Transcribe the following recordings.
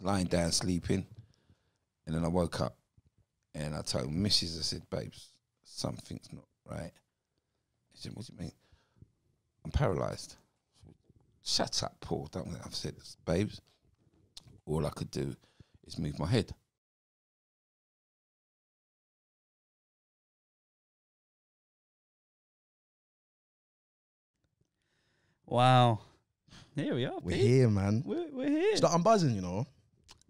lying down sleeping, and then I woke up, and I told Mrs. I said, "Babes, something's not right." She said, "What do you mean?" I'm paralysed. Shut up, Paul. Don't I've said this, babes. All I could do is move my head. Wow. Here we are. We're Pete. here, man. We're, we're here. So I'm buzzing, you know.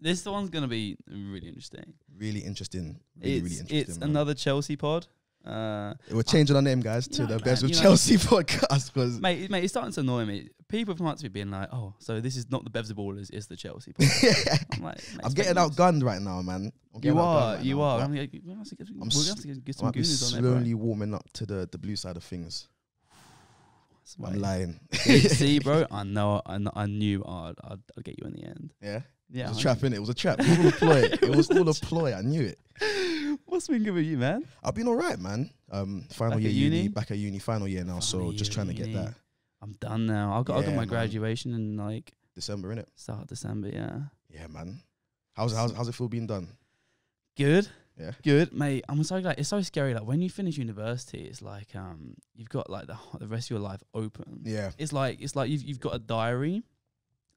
This one's gonna be really interesting. Really interesting. Really, it's really interesting. it's man. another Chelsea pod. Uh, We're changing our name, guys, to the Bevs with you know- Chelsea podcast because mate, mate, it's starting to annoy me. People to me being like, "Oh, so this is not the Bevs of Ballers, it's the Chelsea pod." I'm like, I'm getting outgunned right now, man. I'm You are, right you now, are. I'm like, we're gonna have to get, I'm gonna s- have to get I some might on there, slowly warming up to the, the blue side of things. I'm lying. see, see, bro, I know, I, know, I knew I'd, I'd, I'd get you in the end. Yeah, Yeah, it was a I- trap, innit? It was a trap. It was all a ploy. It was all a ploy. I knew it. What's been good with you, man? I've been all right, man. Um, final Back year uni? uni? back at uni, final year now. so Final just trying to get that I'm done now. I've got, I've got my man. graduation in like December, innit? start of December. Yeah, Yeah, man. How's how's how's it feel being done? good. Yeah. Good, mate. I'm so like it's so scary. Like when you finish university, it's like um you've got like the the rest of your life open. Yeah, It's like it's like you've you've got a diary,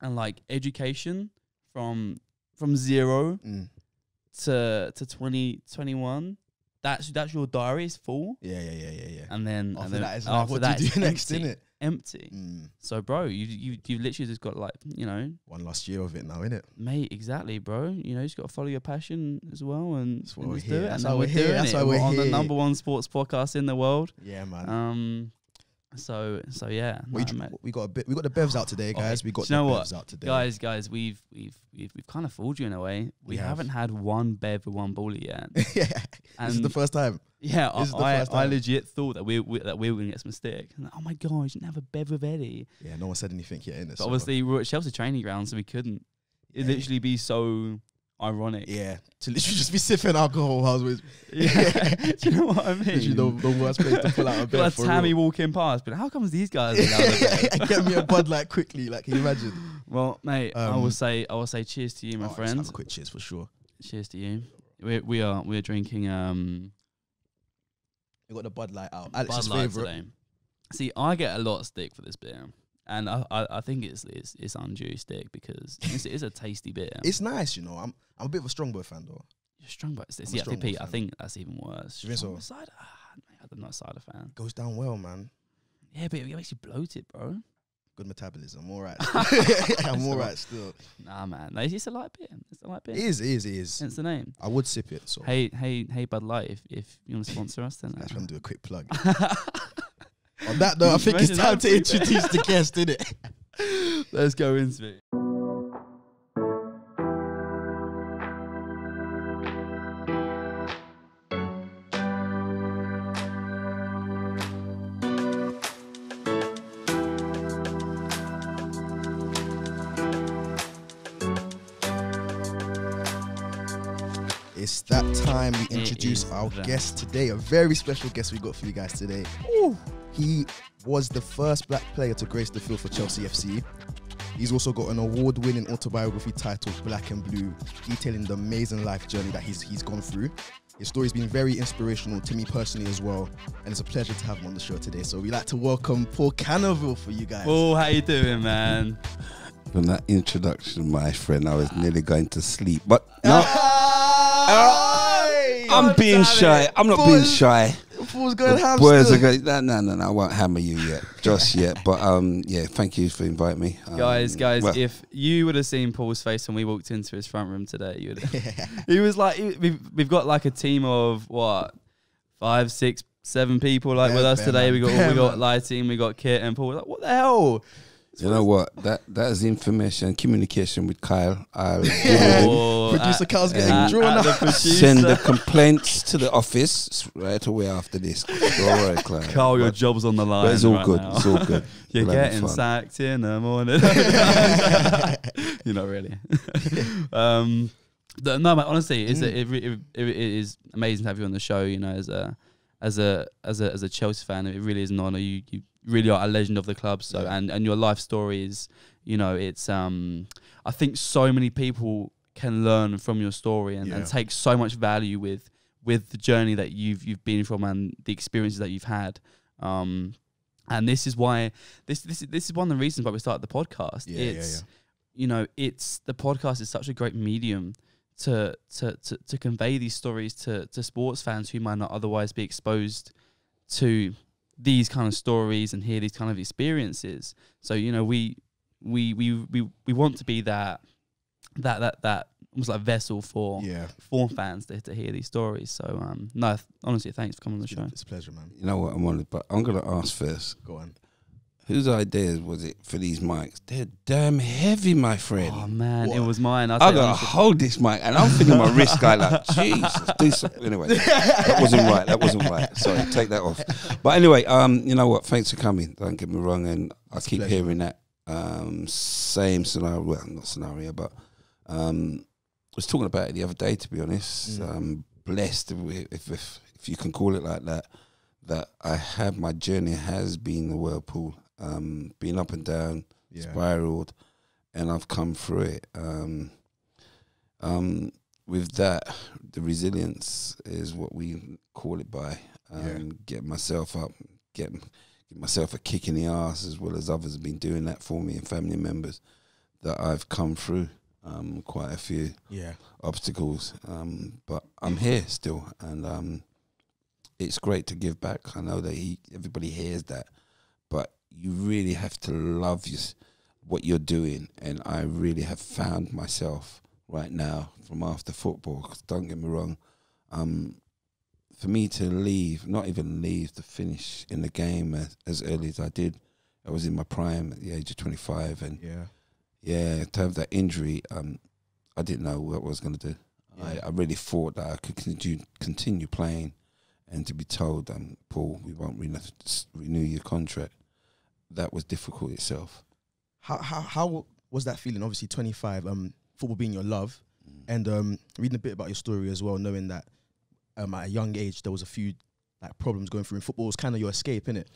and like education from from zero mm. to to 20, 21. That's that's your diary is full, yeah, yeah, yeah, yeah, yeah. and then After and then that, it's like, what that do you do next, empty, innit? Empty. Mm. So, bro, you you you literally just got like you know, One last year of it now, innit? mate, exactly, bro. You know, you just got to follow your passion as well, and, That's what and we're here. do it. That's why we're here. That's why we're on the number one sports podcast in the world. Yeah, man. Um, so so yeah, we, nah, mate. we got a bit. We got the bevs out today, Oh, guys. We got the know bevs what? out today, guys, guys, we've we've we've we've, kind of fooled you in a way. We, We have. haven't had one bev with one bully yet. yeah, And this is the first time. yeah, this is the I, I time. legit thought that we, we that we were gonna get some stick. Like, oh my god, you didn't have a bev with Eddie. Yeah, no one said anything yet in this. But obviously, we were at Chelsea training ground, so we couldn't. It Yeah. literally be so ironic. yeah, to literally just be sipping alcohol while I was Yeah. Do you know what I mean? literally the, the worst place to pull out a a for Tammy real. walking past, but how comes these guys are allowed a bev? Get me a Bud Light quickly, like can you imagine? Well, mate, I Um, will say, I will say, cheers to you, my Oh, have friend. a quick cheers for sure. Cheers to you. We we are we are drinking um We got the Bud Light out. Alex's Bud Light favorite. today. See, I get a lot of stick for this beer, and I I, I think it's it's it's undue stick because it's, it's a tasty beer. It's nice, you know. I'm I'm a bit of a Strongbow fan though. You're strong, but it's, it's I'm a yeah, strong Pete. I think that's even worse. So? Cider, ah, I'm not a cider fan. Goes down well, man. Yeah, but it makes you bloated, bro. Good metabolism. I'm all right. I'm all right still. Nah, man, no, it's, it's a light beer. It's a light beer. It is, it is, it is. Hence the name. I would sip it, so Hey, hey, hey, Bud Light. If if you want to sponsor us, then I just uh, want to do a quick plug. On that note, I think it's time to introduce the guest, isn't it? let's go into it. It's that time we introduce our that. guest today. A very special guest we got for you guys today. He was the first black player to grace the field for Chelsea FC. He's also got an award-winning autobiography titled Black and Blue, detailing the amazing life journey that he's he's gone through. His story's been very inspirational to me personally as well, and it's a pleasure to have him on the show today. So we'd like to welcome Paul Canoville for you guys. Oh, how you doing, man? From that introduction, my friend, I was nearly going to sleep. But no, Hey! I'm being shy. I'm not being shy. Paul's going ham Boys still. are going. No, no, no, no. I won't hammer you yet, just yet. But um, yeah. Thank you for inviting me, um, guys, guys, well, if you would have seen Paul's face when we walked into his front room today, you would. he was like, he- we've we've got like a team of what, five, six, seven people like Yeah, with us today. man, We got we got lighting, we got kit, and Paul was like, what the hell? You know what? That that is information communication with Kyle. I'll Oh, Producer at- Kyle's getting at- drawn at the send the complaints to the office right away after this. All right, Kyle. Carl, your But- job's on the line. but it's all right good. now. It's all good. You're We'll have getting fun. sacked in the morning. You're not really. um, no, mate, honestly, it's Mm. a, it, it, it, it is amazing to have you on the show. You know, as a as a as a as a Chelsea fan, it really is an honor. You you really are a legend of the club. So Yeah. and and your life story is, you know, it's um, I think so many people can learn from your story and, Yeah. and take so much value with with the journey that you've you've been from and the experiences that you've had. Um, and this is why this this is- this is one of the reasons why we started the podcast. Yeah, yeah, it's yeah. you know it's the podcast is such a great medium to to to, to convey these stories to to sports fans who might not otherwise be exposed to these kind of stories and hear these kind of experiences. So you know we we we we, we want to be that that that that almost like vessel for Yeah. for fans to, to hear these stories. So um no th- honestly thanks for coming on the show. It's a pleasure, man. You know what I'm on, but I'm gonna ask first. Go on. Whose ideas was it for these mics? They're damn heavy, my friend. Oh man, it was mine. I I gotta gotta hold this mic, and I'm feeling my wrist guy like Jesus. Do something anyway. That wasn't right. That wasn't right. Sorry, take that off. But anyway, um, you know what? Thanks for coming. Don't get me wrong, and I It's keep hearing that um same scenario. Well, not scenario, but um, I was talking about it the other day. To be honest, Mm. um, blessed if, if if if you can call it like that. That I have my journey has been the whirlpool, um, been up and down Yeah. spiraled, and I've come through it. Um, um, with that, the resilience is what we call it by. Um, Yeah. Get myself up, get give myself a kick in the ass, as well as others have been doing that for me and family members that I've come through. Um, quite a few Yeah. obstacles, um, but I'm here still, and um, it's great to give back. I know that he, everybody hears that, you really have to love your, what you're doing, and I really have found myself right now from after football. 'cause don't get me wrong, um, for me to leave, not even leave, to finish in the game as, as early as I did, I was in my prime at the age of 25, and Yeah. yeah, to have that injury, um, I didn't know what I was going to do. I, I really thought that I could continue continue playing, and to be told, um, Paul, we won't renew, renew your contract. That was difficult itself. How how how was that feeling? Obviously, 25. Um, football being your love, Mm. and um, reading a bit about your story as well, knowing that um at a young age there was a few like problems going through in football was kind of your escape, innit?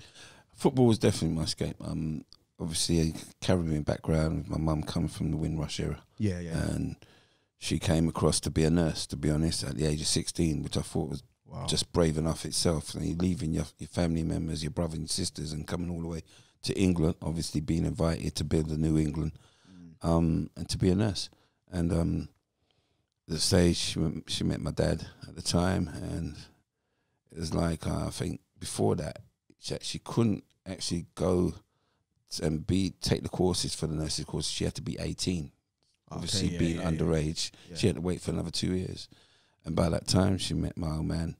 Football was definitely my escape. Um, obviously, a Caribbean background. with My mum coming from the Windrush era, Yeah, yeah. and she came across to be a nurse. To be honest, at the age of sixteen, which I thought was wow. just brave enough itself. And you're leaving your, your family members, your brothers and sisters, and coming all the way to England. Obviously, being invited to build a new England, Mm. um, and to be a nurse. And um, the stage she met, she met my dad at the time, and it was like uh, I think before that she, she couldn't actually go and be take the courses for the nurses course. She had to be eighteen. Obviously, yeah, being yeah. underage, Yeah. she had to wait for another two years. And by that time, she met my old man,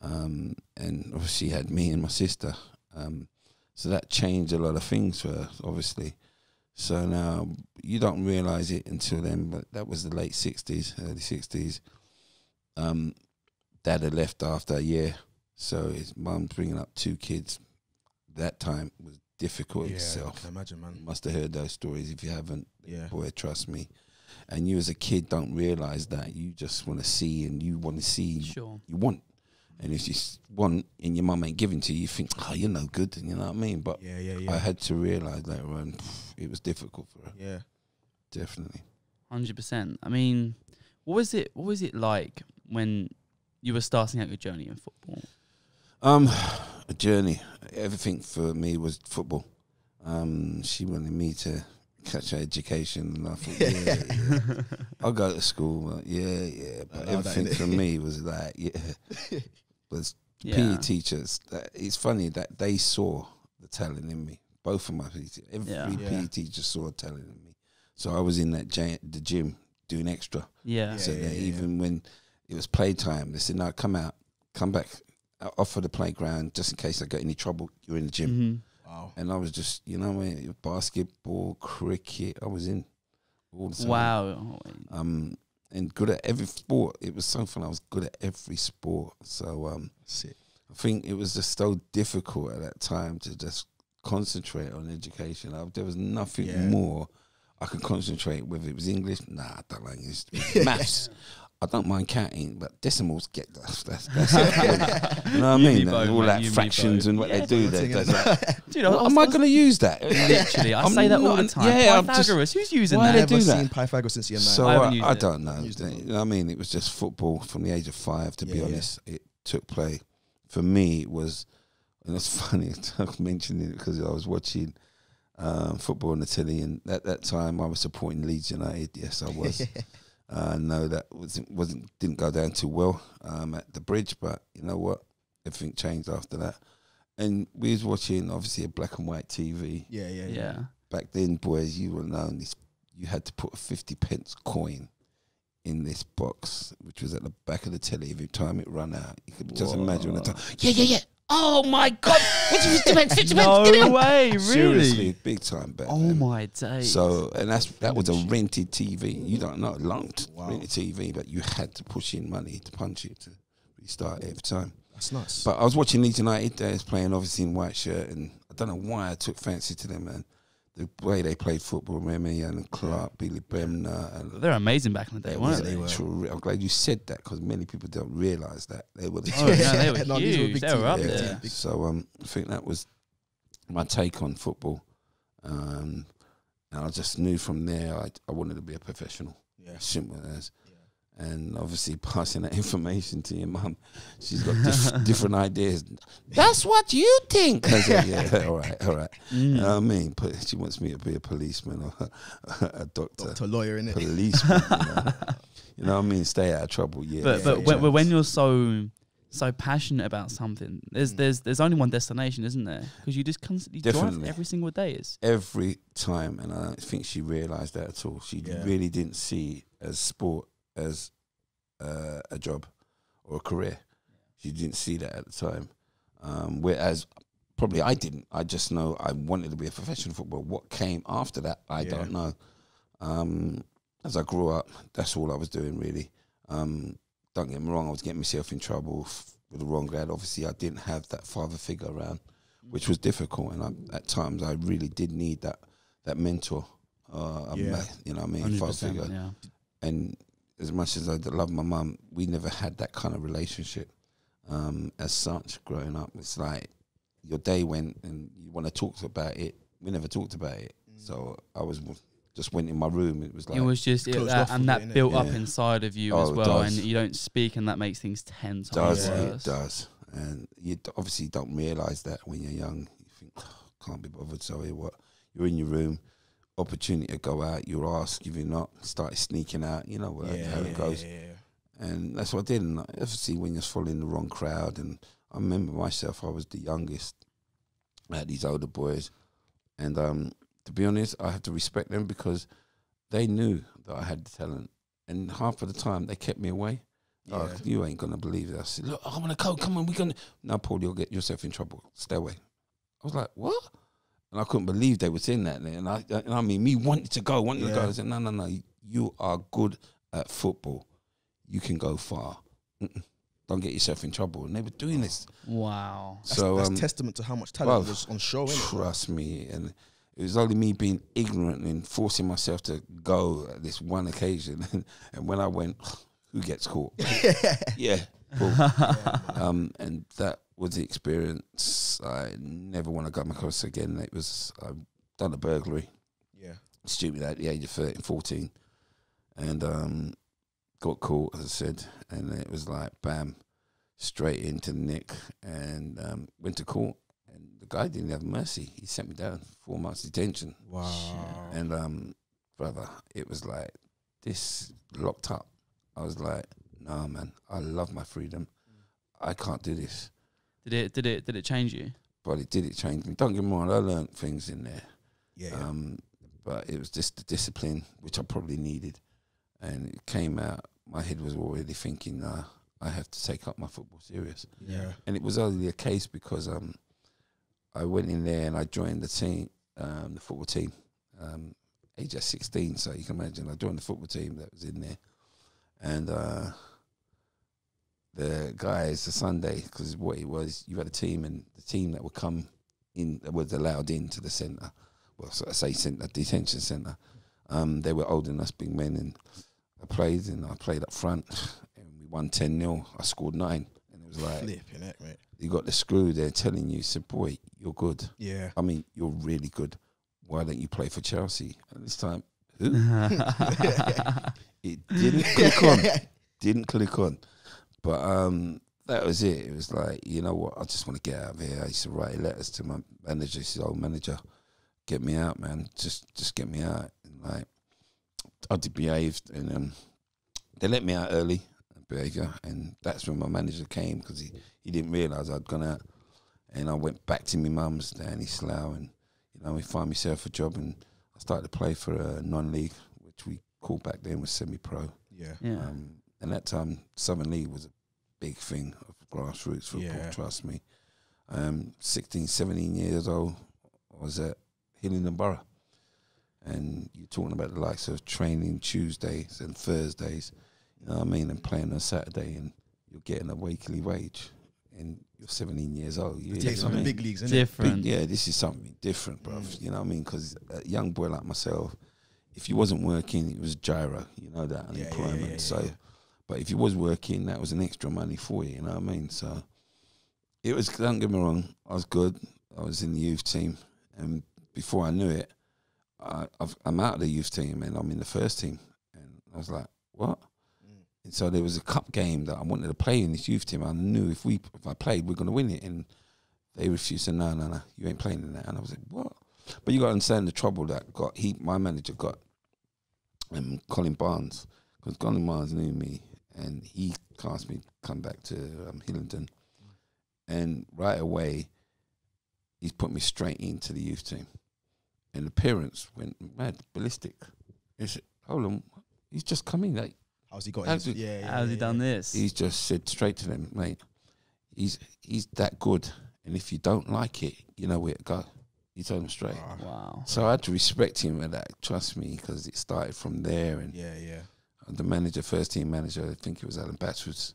um, and obviously had me and my sister. Um, so that changed a lot of things for her, obviously. So now you don't realize it until then, but that was the late sixties, early sixties. Um, dad had left after a year, so his mum's bringing up two kids. That time was difficult yeah, I itself. can imagine, man. You must have heard those stories. If you haven't, Yeah. boy, trust me. And you as a kid don't realize that. You just want to see and you want to see. Sure. You want. And if you s- want and your mum ain't giving to you, you think, oh, you're no good. You know what I mean? But Yeah, yeah, yeah. I had to realize later on, pff, it was difficult for her. yeah. Definitely. Hundred percent. I mean, what was it? What was it like when you were starting out your journey in football? Um, a journey. Everything for me was football. Um, she wanted me to catch her education, and I thought, yeah, yeah. I'll go to school. But yeah, yeah. But everything for me was like, yeah, was Yeah. PE teachers. That, it's funny that they saw the talent in me. Both of my PE teachers. Every Yeah. PE Yeah. teacher saw talent in me. So I was in that gi- the gym doing extra. Yeah. so yeah, that yeah, yeah. even when it was playtime, they said, "No, come out, come back, uh, off of the playground, just in case I got any trouble. You're in the gym." Mhm. Wow. And I was just, you know, I mean, basketball, cricket, I was in all the time. Wow. Um, and good at every sport. It was so fun. I was good at every sport. So um. I think it was just so difficult at that time to just concentrate on education. I, there was nothing Yeah. more I could concentrate. Whether it was English, nah, I don't like English. Maths, I don't mind counting, but decimals get that's that's, that's it. you know what I mean? me both, All mate, that you me fractions both. and what Yeah, they do. that's There, what I'm like, Dude, I what was- am I I going to use that? Literally, I I'm say that all the time. yeah, I'm just- Pythagoras, who's using Why that? they Never do that? seen Pythagoras since year nine. So I I, I, don't know. Used. You know I mean? It was just football from the age of five. To be Yeah, yeah. honest, it took play. For me, it was, and it's funny I'm mentioning it because I was watching um, football on the telly, and at that time I was supporting Leeds United. Yes, I was. Uh, no, that wasn't wasn't didn't go down too well um, at the bridge, but you know what? Everything changed after that. And we was watching obviously a black and white TV yeah, yeah, yeah. Yeah. back then, boys, you will know this. You had to put a fifty pence coin in this box, which was at the back of the telly. Every time it ran out, you could just imagine the time. Yeah, yeah, yeah. Oh my god! What's fifty pence? Fifty pence? No Get way, really? Seriously, big time back Oh then. my days. So, and that's that was a rented TV. You don't know, long Wow. rented TV, but you had to push in money to punch it to restart it every time. That's nuts. But I was watching Leeds United. They was playing obviously in white shirt, and I don't know why I took fancy to them, man. The way they played football, Remy and Clark, Billy Bremner, and They're amazing back in the day, weren't were they? were. I'm glad you said that because many people don't realise that they were the Oh, team. no, they were No, were huge. big They were team, up yeah. there. So um, I think that was my take on football. Um, and I just knew from there I, I wanted to be a professional. yeah. Simple as. And obviously passing that information to your mum, she's got diff- different ideas. That's what you think. I said, yeah, all right, all right. Mm. You know what I mean? But she wants me to be a policeman or a doctor. Doctor lawyer in it. Policeman, you know? you know what I mean? Stay out of trouble, yeah. but yeah, but yeah. when, when you're so so passionate about something, there's Mm. there's there's only one destination, isn't there? Because you just constantly Definitely. drive every single day. It's every time, and I don't think she realised that at all. She Yeah. really didn't see as sport as uh, a job or a career. She didn't see that at the time. Um, whereas probably I didn't. I just know I wanted to be a professional footballer. What came after that, I Yeah. don't know. Um, as I grew up, that's all I was doing really. Um, don't get me wrong, I was getting myself in trouble f- with the wrong grad. Obviously, I didn't have that father figure around, which was difficult. And I, at times, I really did need that that mentor. Uh, a Yeah. ma- you know what I mean? Father figure yeah. and as much as I love my mum, we never had that kind of relationship um, as such growing up. It's like your day went and you want to talk about it. We never talked about it. So I was just went in my room. It was like it was just it, that, and that innit? built up Yeah. inside of you Oh, as it well, and you don't speak, and that makes things ten times does Yeah. it does, and you d- obviously don't realize that when you're young. You think can't be bothered. So what? You're in your room. Opportunity to go out, you ask. If you're not, start sneaking out. You know what, yeah, how yeah, it goes. yeah, and that's what I did. And obviously, when you're following the wrong crowd, and I remember myself, I was the youngest. I had these older boys, and um, to be honest, I have to respect them because they knew that I had the talent, and half of the time they kept me away. Oh, Yeah. you ain't gonna believe it. I said, "Look, I want to go. Come on, we're gonna." Now, Paul, you'll get yourself in trouble. Stay away. I was like, "What?" And I couldn't believe they were saying that. And I, and I mean, me wanted to go, wanted to go. Yeah. I said, "No, no, no. You are good at football. You can go far. Mm-mm. Don't get yourself in trouble." And they were doing this. Wow. That's, so that's um, testament to how much talent well, was on show. Innit? trust me, and it was only me being ignorant and forcing myself to go at this one occasion. And, and when I went, who gets caught? yeah, Paul. um, and that was the experience. I never want to come across again. It was I've done a burglary, yeah. stupid at the age of 13, 14, and um, got caught as I said, and it was like bam, straight into the nick, and um, went to court. And the guy didn't have mercy. He sent me down four months detention. Wow. And um, brother, it was like this locked up. I was like, nah, man, I love my freedom. I can't do this. Did it did it did it change you? But it did it change me. Don't get me wrong, I learned things in there. Yeah. yeah. Um, but it was just the discipline which I probably needed. And it came out, my head was already thinking, nah, I have to take up my football serious. yeah. And it was only a case because um, I went in there and I joined the team, um, the football team, um, age at 16. So you can imagine I joined the football team that was in there. And uh, the guys, the Sunday, because what it was, you had a team and the team that would come in, that was allowed into the centre, well, so I say centre, detention centre, um, they were older than us, big men. And I played and I played up front and we won 10 0. I scored nine. And it was like, Flipping it, mate. you got the screw there telling you, said, boy, you're good. Yeah. I mean, you're really good. Why don't you play for Chelsea? And this time, who? It didn't click on. Didn't click on. But um, that was it. It was like, you know what? I just want to get out of here. I used to write letters to my manager. He said, "Oh, manager, get me out, man. Just, just get me out." And like, I did behaved, and um, they let me out early. Behavior, and that's when my manager came because he, he didn't realise I'd gone out, and I went back to my mum's down in Slough, and you know, I find myself a job, and I started to play for a non-league, which we called back then was semi-pro. Yeah. yeah. Um, and that time, Southern League was a big thing of grassroots football, Yeah. trust me. Um, 16, 17 years old, I was at Hillingdon Borough. And you're talking about the likes of training Tuesdays and Thursdays, you know what I mean, and playing on Saturday, and you're getting a weekly wage, and you're 17 years old. You, It takes know from I the mean? big leagues, isn't Different. Big- yeah, this is something different, bro. Mm. You know what I mean? Because a young boy like myself, if you wasn't working, it was giro. You know that Yeah, yeah, yeah, unemployment. yeah, so, yeah. But if you was working, that was an extra money for you. You know what I mean? So, it was. Don't get me wrong. I was good. I was in the youth team, and before I knew it, I, I've, I'm out of the youth team and I'm in the first team. And I was like, what? Mm. And so there was a cup game that I wanted to play in this youth team. I knew if we if I played, we're going to win it. And they refused. Said, no, no, no, you ain't playing in that. And I was like, what? But you got to understand the trouble that got he, my manager got, um, Colin Barnes, because Colin Barnes knew me, and he asked me to come back to um, Hillingdon, and right away, he's put me straight into the youth team, and the parents went mad, ballistic. They said, hold on, he's just come in, like How's he got? How's his, he- yeah, yeah. How's he done yeah. this? he's just said straight to them, mate. He's he's that good, and if you don't like it, you know where to go. He told them straight. Wow. So I had to respect him and that. Trust me, because it started from there. And Yeah, yeah. The manager, first team manager, I think it was Alan Batchwoods.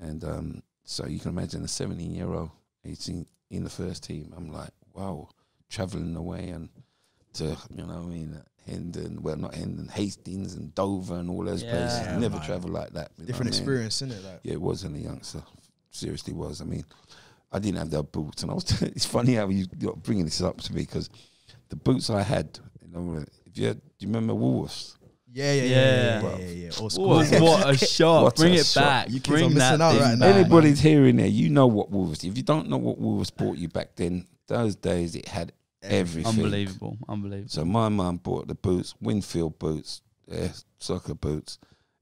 And um, so you can imagine a 17 year old, 18 in the first team. I'm like, wow, traveling away and to, you know, I mean, Hendon, well, not Hendon, Hastings and Dover and all those Yeah, places. Never man. traveled like that. Different what I mean? experience, isn't it? Like, Yeah, it wasn't a youngster. Seriously, was. I mean, I didn't have their boots, and I was. it's funny how you you're bringing this up to me because the boots I had. You know, if you had, do you remember Woolworths? Yeah, yeah, yeah, Yeah. yeah, yeah, yeah, yeah. Old school. What, what a shot. What Bring a it shot. back. You kids Bring are missing that out right now, back. man. Anybody's hearing there, you know what Woolworths. If you don't know what Woolworths bought you back then, those days it had everything. Unbelievable. Unbelievable. So my mum bought the boots, Winfield boots, yeah, soccer boots,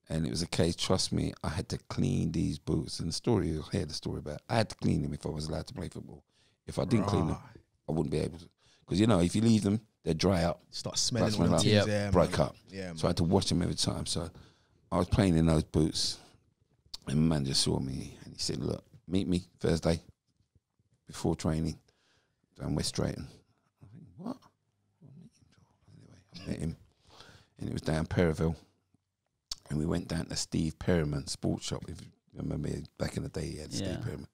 and it was a case. Trust me, I had to clean these boots. And the story you'll hear the story about. I had to clean them if I was allowed to play football. If I didn't clean them, I wouldn't be able to. Because you know, if you leave them, they dry out. Start smelling That's when the I- things. Yep. Yeah, Break man. up. Yeah, man. So I had to wash them every time. So I was playing in those boots, and my man just saw me and he said, "Look, meet me Thursday before training down West Drayton." I think, "What?" Anyway, I met him, and it was down Perivale, and we went down to Steve Perryman Sports Shop. If you remember, back in the day, he had Yeah. Steve Perryman,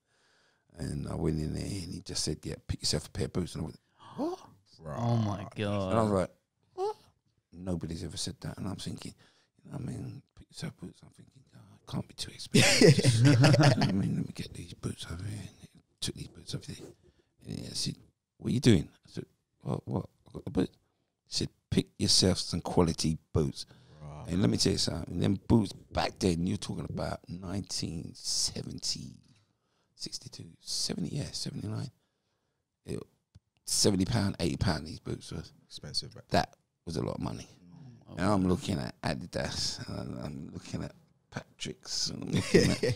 and I went in there, and he just said, "Yeah, pick yourself a pair of boots," and I went, "What?" Oh my Right. And I was god. like, what? Nobody's ever said that. And I'm thinking, you know what I mean, pick yourself boots. I'm thinking, oh, it can't be too expensive. You know I mean, let me get these boots over here. And took these boots over there. And he said, what are you doing? I said, what? What? I got the boot. He said, pick yourself some quality boots. Right. And let me tell you something. Them boots back then, you're talking about 1970, 62, 70, yeah, 79. It, 70 pound, 80 pound these boots was. Expensive, but That was a lot of money. And I'm looking at Adidas, and I'm looking at Patrick's, and I'm looking at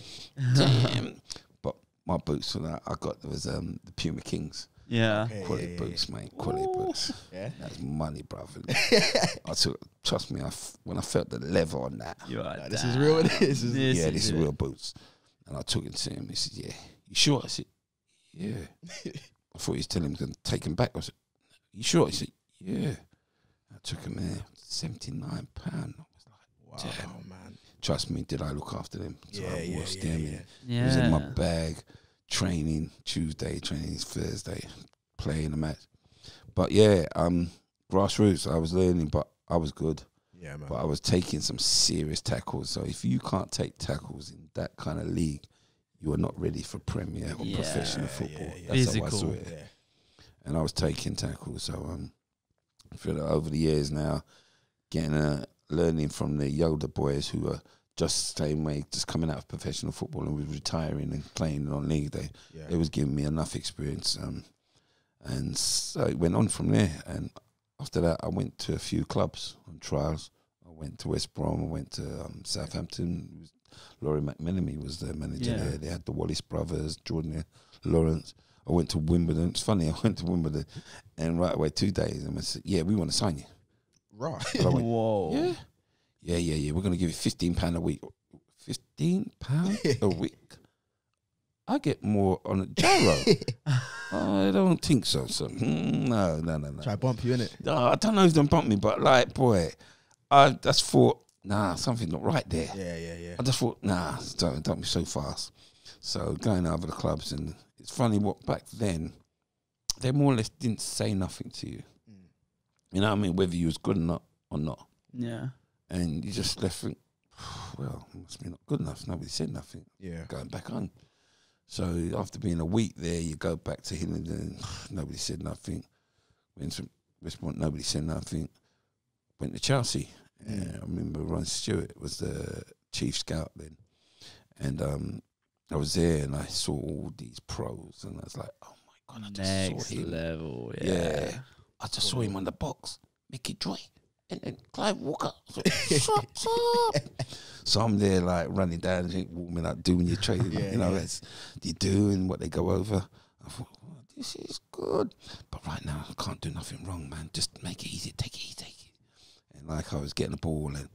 damn. But my boots, for that I got was um, the Puma Kings, Yeah. Okay, quality yeah, yeah, boots, mate, quality Ooh. boots. Yeah. That's money, brother. I took, trust me, I f- when I felt the leather on that, You are Like, this is real, this is- yeah, this is real boots. And I took it to him. He said, "Yeah, you sure?" I said, "Yeah." I thought he was telling him to take him back. I said, "You sure?" He said, "Yeah." I took him there, seventy nine pound. I was like, Wow, Damn. man. trust me, did I look after them? So Yeah, I yeah, washed yeah, them. yeah. and Yeah. It was in my bag. Training Tuesday, training Thursday, playing the match. But yeah, um, grassroots. I was learning, but I was good. Yeah, man. but I was taking some serious tackles. So if you can't take tackles in that kind of league, you are not ready for Premier or Yeah, professional football. yeah. That's how I saw it. yeah. And I was taking tackles. So um, I feel that over the years now, getting uh, learning from the older boys who are just the same way, just coming out of professional football and was retiring and playing on league day. Yeah. It was giving me enough experience. Um, and so it went on from there. And after that, I went to a few clubs on trials. I went to West Brom. I went to um, Southampton. Lawrie McMenemy was their manager Yeah. there. They had the Wallace brothers, Jordan Lawrence. I went to Wimbledon. It's funny. I went to Wimbledon, and right away, two days, and I said, "Yeah, we want to sign you." Right. Went, Whoa. yeah, yeah, yeah, yeah. We're going to give you fifteen pound a week. Fifteen pound a week. I get more on a giro. I don't think so. So mm, no, no, no, no. Try bump you in it. No, I don't know if they bump me, but like, boy, I just thought, nah, something not right there. Yeah, yeah, yeah. I just thought, nah, don't, don't be so fast. So going over the clubs, and it's funny what back then, they more or less didn't say nothing to you. Mm. You know what I mean? Whether you was good or not, or not, Yeah. and you just left think, well, must be not good enough. Nobody said nothing. Yeah. Going back on. So after being a week there, you go back to Hillingdon. Nobody said nothing. Went to West Point. Nobody said nothing. Went to Chelsea. Yeah, I remember Ron Suart was the chief scout then, and um, I was there and I saw all these pros, and I was like, oh my god, I just Next saw him. level. Yeah. Yeah. I just saw him on the box, Mickey Droy, and then Clive Walker. So, sup, sup? so I'm there like running down, and warming up, doing your training. Yeah, you know, yeah. that's you doing what they go over. I thought, oh, this is good, but right now I can't do nothing wrong, man. Just make it easy, take it easy, take it. And like I was getting the ball and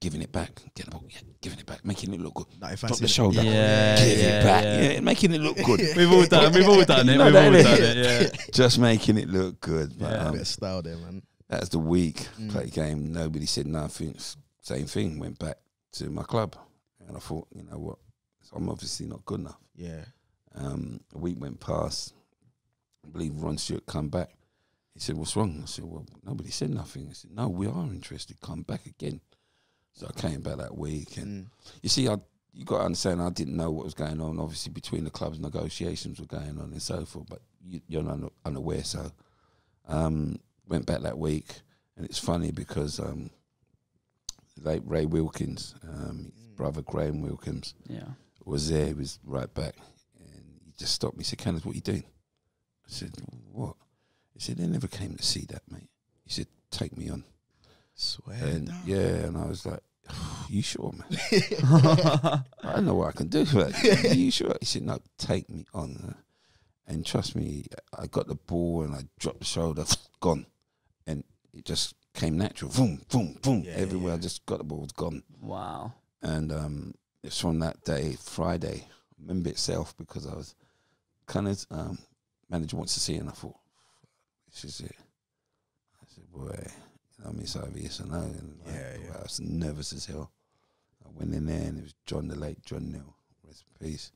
giving it back, getting the ball, yeah, giving it back, making it look good. Like if Drop fancy the shoulder, Yeah, give yeah, it back, yeah. yeah, making it look good. We've all done. We've all done it. You know We've all innit? done it. Yeah. Just making it look good. But, Yeah. um, Bit of style there, man. That's the week. Mm. Play game. Nobody said nothing. Same thing. Went back to my club, and I thought, you know what? I'm obviously not good enough. Yeah. Um, a week went past. I believe Ron Suart come back. He said, "What's wrong?" I said, "Well, nobody said nothing." He said, "No, we are interested. Come back again." So I came back that week, and Mm. you see, I you got to understand. I didn't know what was going on. Obviously, between the clubs, negotiations were going on and so forth. But you, you're not unaware. So, um, went back that week, and it's funny because um, late Ray Wilkins, um, his Mm. brother Graham Wilkins, Yeah. was there. He was right back, and he just stopped me. He said, "Kenneth, what you doing?" I said, "What?" He said, "They never came to see that, mate." He said, "Take me on." Swear. And down. yeah, and I was like, "You sure, man?" I don't know what I can do. But are you sure? He said, "No, take me on." And trust me, I got the ball and I dropped the shoulder, gone, and it just came natural. Boom, boom, boom. Yeah, Everywhere I just got the ball, it was gone. wow. And um, it's from that day, Friday. I remember itself because I was kind of um, manager wants to see, and I thought, this said. I said, boy, you know, I mean, it's either yes or no. And like, Yeah, yeah. I was nervous as hell. I went in there and it was John the late John Neal, rest in peace.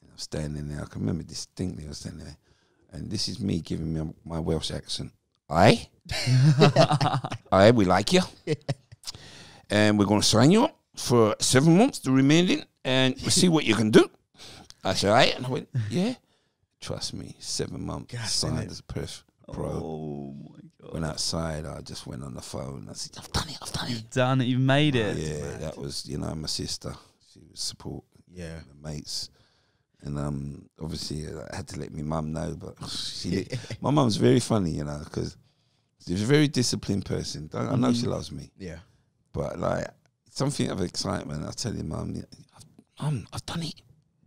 And I was standing there. I can remember distinctly. I was standing there, and this is me giving me my Welsh accent. Aye, aye, we like you, and we're going to sign you up for seven months, the remaining, and we'll see what you can do. I said, aye, and I went, yeah. Trust me, seven months Gas, signed as a perf pro. Oh my god. Went outside. I just went on the phone. I said, I've done it. I've done it. You've done it. You've made it. Yeah, that was you know my sister. She was support Yeah. the mates, and um obviously uh, I had to let my mum know. But she, my mum's very funny, you know, because she's a very disciplined person. I I know she Mhm. loves me, Yeah. but like something of excitement. I tell you, mum, I've, mum, I've done it.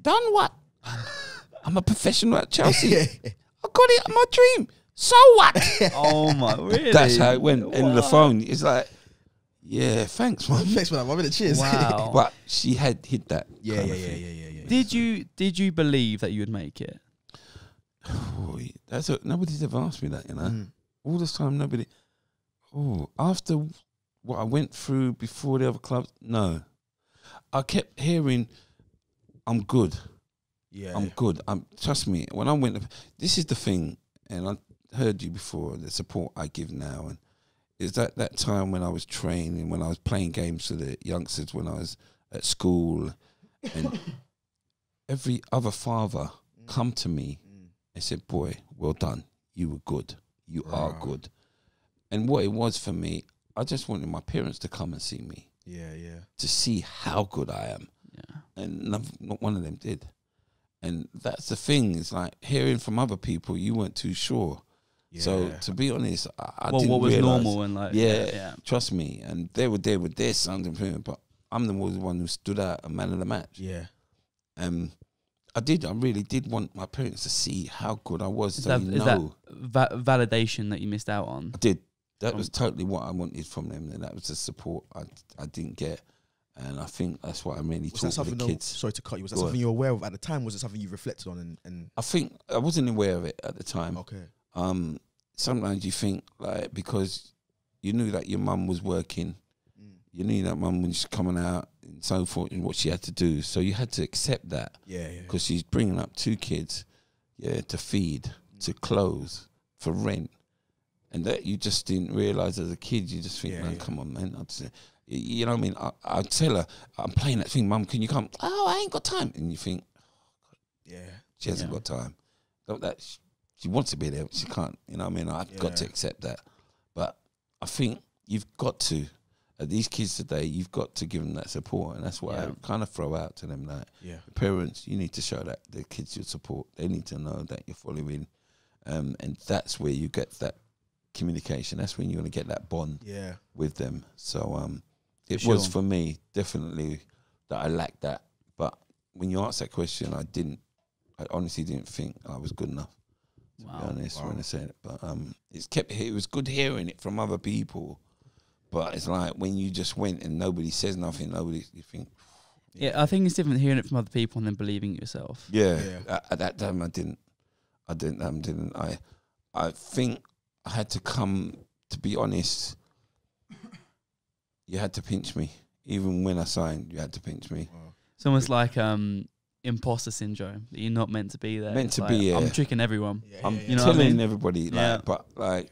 Done what? I'm a professional at Chelsea. I got it. My dream. So what? Oh my. Really? That's how it went. End of the phone. It's like, yeah, thanks, mum. Thanks for that. One minute. Cheers. Wow. But she had hit that. yeah, kind yeah, of yeah, thing. yeah, yeah, yeah. Did you did you believe that you would make it? Oh, that's a, nobody's ever asked me that, you know. Mm. All this time, nobody. Oh, after what I went through before the other clubs, no. I kept hearing, "I'm good. Yeah. I'm good. I'm trust me." When I went, this is the thing, and I heard you before. The support I give now, and is that that time when I was training, when I was playing games for the youngsters, when I was at school, and every other father come to me Mm. and said, "Boy, well done. You were good. You are good." And what it was for me, I just wanted my parents to come and see me Yeah, yeah. to see how good I am, Yeah. and none, not one of them did. And that's the thing. It's like hearing from other people, you weren't too sure. Yeah. So to be honest, I, I well, didn't what was realise- normal and like Yeah. yeah. Trust me, and they were there with their sons and things, but I'm the one who stood out a man of the match. yeah. Um, I did. I really did want my parents to see how good I was. Is so that, you is that va- validation that you missed out on? I did. That From- was totally what I wanted from them, and that was the support I I didn't get, and I think that's what I really Was taught something? the that- kids. sorry to cut you. Was that Go on. something you were aware of at the time? Was it something you reflected on? And, and I think I wasn't aware of it at the time. okay, Um, sometimes you think like because you knew that your mum was working, Mm. you knew that mum was coming out and so forth, and what she had to do, so you had to accept that. yeah, yeah. because she's bringing up two kids, yeah, to feed, to clothe, for rent, and that you just didn't realize as a kid. You just think, Yeah, man, yeah. come on, man. I'd say, you know what I mean? I, I'd tell her, I'm playing that thing, mum. Can you come? Oh, I ain't got time. And you think Yeah, she hasn't Yeah. got time. Not that she, wants to be there, but she can't. You know what I mean? I've got to accept that. But I think you've got to. Uh, these kids today, you've got to give them that support, and that's what Yeah. I kind of throw out to them. Like, yeah, parents, you need to show that the kids your support. They need to know that you're following, um, and that's where you get that communication. That's when you're gonna get that bond yeah. with them. So um, it For was for me definitely that I lacked that. But when you asked that question, I didn't. I honestly didn't think I was good enough. To Wow. be honest, when I said it, but um, it's kept. It was good hearing it from other people. But it's like when you just went and nobody says nothing, nobody you think, Yeah, I think it's different hearing it from other people and then believing it yourself. Yeah, Yeah. At, at that time I didn't. I didn't. Um, didn't. I. I think I had to come. To be honest, you had to pinch me. Even when I signed, you had to pinch me. Wow. It's almost like um imposter syndrome that you're not meant to be there. Meant It's to like, be, yeah. I'm tricking everyone. Yeah, I'm yeah, yeah. You know what I telling mean? everybody, like, Yeah. but like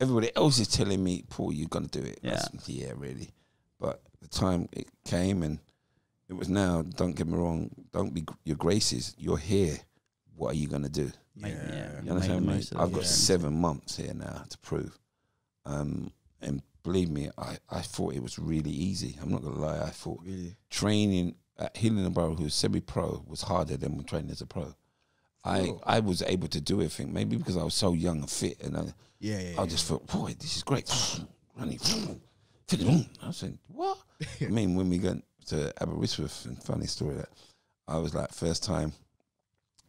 everybody else is telling me, "Paul, you're gonna do it." Yeah. That's- yeah, really. But the time it came, and it was now. Don't get me wrong. Don't be your graces. You're here. What are you gonna do? Yeah. yeah, You make understand the me? most of I've got yeah. seven months here now to prove. Um, and believe me, I, I thought it was really easy. I'm not gonna lie. I thought Really? training Uh, at Hillenborough, who's semi-pro, was harder than training as a pro. I Oh. I was able to do everything. Maybe because I was so young and fit, and I, Yeah, yeah. I just thought, boy, this is great. Running, I said, what? I mean, when we got to Aberystwyth, and funny story that I was like first time.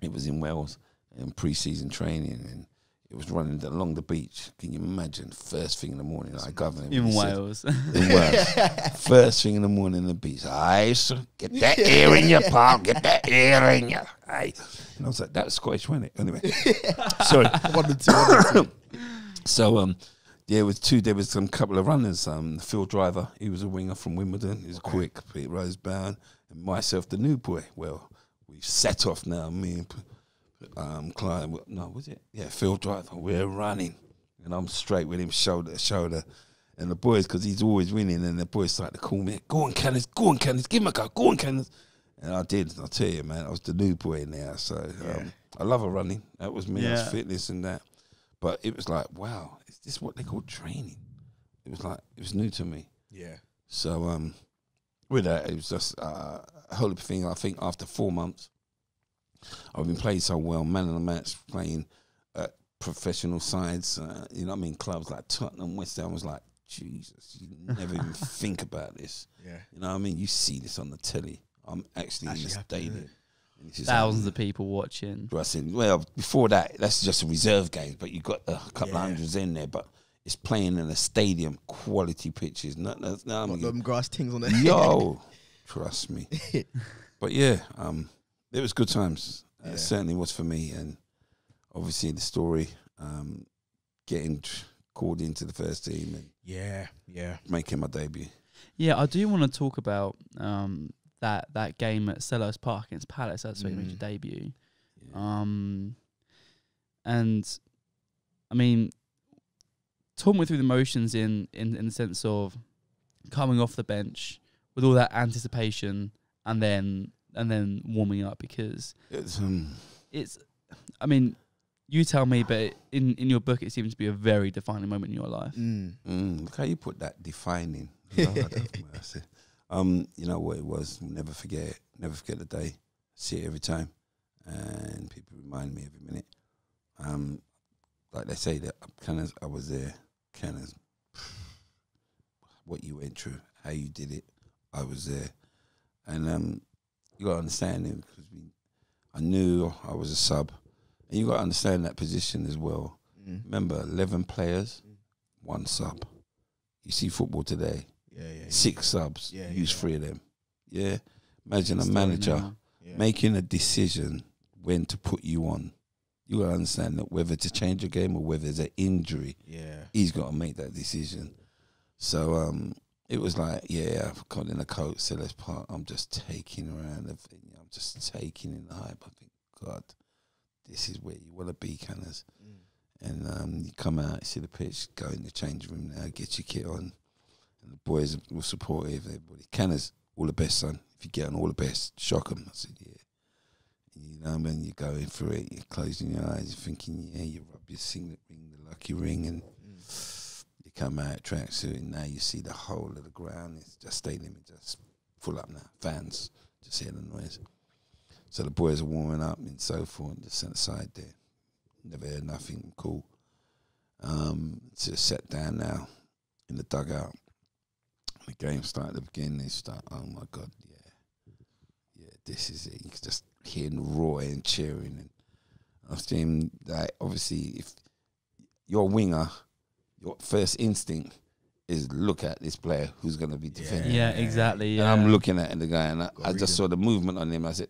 It was in Wales in pre-season training, and it was running along the beach. Can you imagine? First thing in the morning, I governor In he said- Wales. in Wales. First thing in the morning on the beach. Aye, so get that ear in your palm, get that ear in your aye. And I was like, that was Scottish, wasn't it? Anyway. Sorry. one and two. One and two. So um there was two there was some couple of runners, um Phil Driver, he was a winger from Wimbledon, He's was quick, Pete Rhoades-Brown, and myself the new boy. Well, we've set off now, me and um Clive no, was it? Yeah, Phil Driver, we're running. And I'm straight with him shoulder to shoulder. And the boys, because he's always winning, and the boys start to call me, go on, Canners, go on, Canners, give him a go, go on, Canners. And I did, I'll tell you, man, I was the new boy now. So Yeah. um, I love a running. That was me, Yeah. fitness and that. But it was like, wow, is this what they call training? It was like, it was new to me. Yeah. So um, with that, it was just uh, a whole thing. I think after four months, I've been playing so well, man of the match, playing at professional sides. Uh, you know what I mean? Clubs like Tottenham, West Ham was like, Jesus, you never even think about this. Yeah. You know what I mean? You see this on the telly. I'm actually, in the stadium. innit? And it's just like, Thousands of people watching. I said, well, before that, that's just a reserve game, but you got a couple Yeah. of hundreds in there. But it's playing in a stadium, quality pitches. No, no, no, I'm Got them grass things on there. yo, trust me. But yeah, um, it was good times. Yeah. It certainly was for me, and obviously the story, um, getting called into the first team and yeah. Yeah. making my debut. Yeah, I do want to talk about um, that that game at Selhurst Park against Palace. That's where you made your Mm. debut. Yeah. Um, and I mean, talk me through the motions in, in in the sense of coming off the bench with all that anticipation and then and then warming up because It's, um, it's I mean you tell me but in in your book it seems to be a very defining moment in your life. Mm. Mm, look how you put that defining. Lord um, you know what it was. Never forget it. Never forget the day. See it every time, and people remind me every minute. Um, like they say that kind of I was there. Kind of what you went through, how you did it. I was there, and um, you got to understand it because we, I knew I was a sub, and you got to understand that position as well. Mm. Remember, eleven players, one sub. You see football today, Yeah, yeah, yeah. six subs. Yeah, use yeah. three of them. Yeah, imagine a manager making a decision when to put you on. You got to understand that whether to change a game or whether there's an injury, Yeah. he's got to make that decision. So um, it was like, yeah, I've got in the coat, so let's part. I'm just taking around everything. I'm just taking in the hype. I think, God, this is where you want to be, Canners. Mm. And um, you come out, you see the pitch, go in the change room now, get your kit on. And the boys were supportive, everybody. Canners, all the best, son. If you get on all the best, shock 'em. I said, yeah. You know, when you're going through it, you're closing your eyes, you're thinking, yeah, you rub your signet ring, the lucky ring, and you come out tracksuit, and now you see the whole of the ground. It's just stadium, it's just full up now. Fans just hear the noise. So the boys are warming up and so forth, and just sat aside there. Never heard nothing cool. Um, so sat down now in the dugout. The game started to begin. They start. Oh my god, yeah, yeah. This is it. You just hearing roar and cheering, and I was thinking that obviously if you're a winger, your first instinct is look at this player who's going to be defending. Yeah, Yeah. exactly. And I'm looking at the guy, and I, I just saw the movement on him. I said,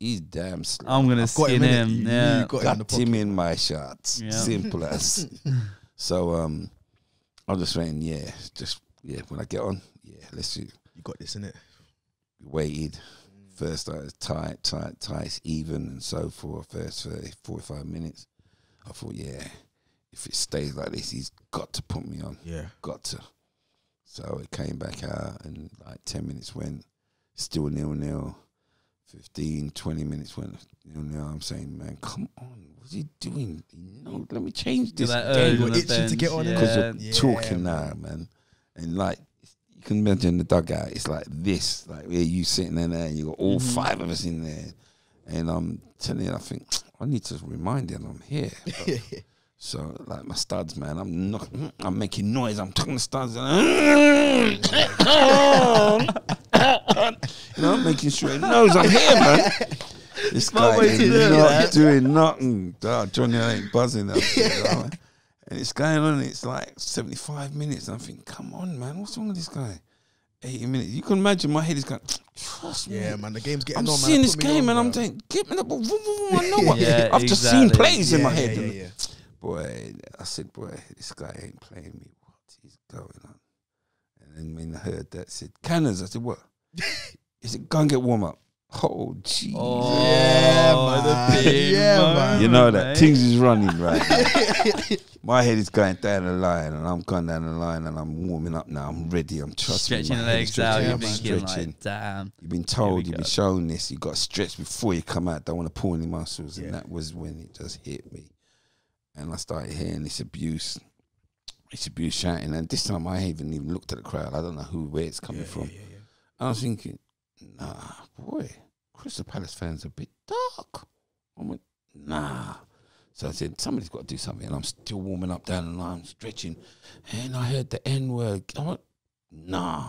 "He's damn slow." I'm gonna I've skin him, him. Yeah. you got him in him in my shots. Yeah. Simple as. so um, I was just saying, yeah, just yeah. When I get on, yeah, let's do. You got this, innit? We waited. First, I was tight, tight, tight, even, and so forth. First 30, 45 minutes. I thought, yeah, if it stays like this, he's got to put me on. Yeah. Got to. So it came back out, and like 10 minutes went, still nil nil. 15, 20 minutes went nil nil. I'm saying, man, come on. What's he doing? No, let me change Do this that game. urge on the itching to get on it. Because yeah. you're Yeah, talking now, man. And like, you can imagine the dugout. It's like this, like where you sitting in there, and you got all Mhm. five of us in there. And I'm telling you, I think I need to remind him I'm here. But- so like my studs, man, I'm not. I'm making noise. I'm talking to studs. you know, I'm making sure he knows I'm here, man. This guy way ain't to not that. doing nothing. Dog, Johnny ain't buzzing. Up there, you? And it's going on. It's like 75 minutes. And I'm thinking, come on, man, what's wrong with this guy? 80 minutes. You can imagine my head is going. Trust me. Yeah, man. The game's getting I'm on, man. seeing this game on, and I'm saying, get me the ball. I know what. Yeah, I've just seen exactly. plays in my head. yeah, and- yeah, yeah. Boy, I said, boy, this guy ain't playing me. What is going on? And then when I heard that, I said, Canners. I said, what? he said, go and get warm up. Oh, jeez. Oh, Yeah, the man. big Yeah, moment, man. you know that mate. things is running right. My head is going down the line, and I'm going down the line, and I'm warming up now. I'm ready. I'm trusting. Stretching my the head is legs out. You're I'm thinking stretching. like, damn. You've been told, you've been shown this. You got to stretch before you come out. Don't want to pull any muscles, Yeah. and that was when it just hit me. And I started hearing this abuse, this abuse shouting. And this time, I haven't even looked at the crowd. I don't know who, where it's coming Yeah, from. yeah, yeah. I was thinking, nah, boy, Crystal Palace fans are a bit dark. I went, nah. So I said, somebody's got to do something. And I'm still warming up down the line, stretching. And I heard the N word. I went, nah,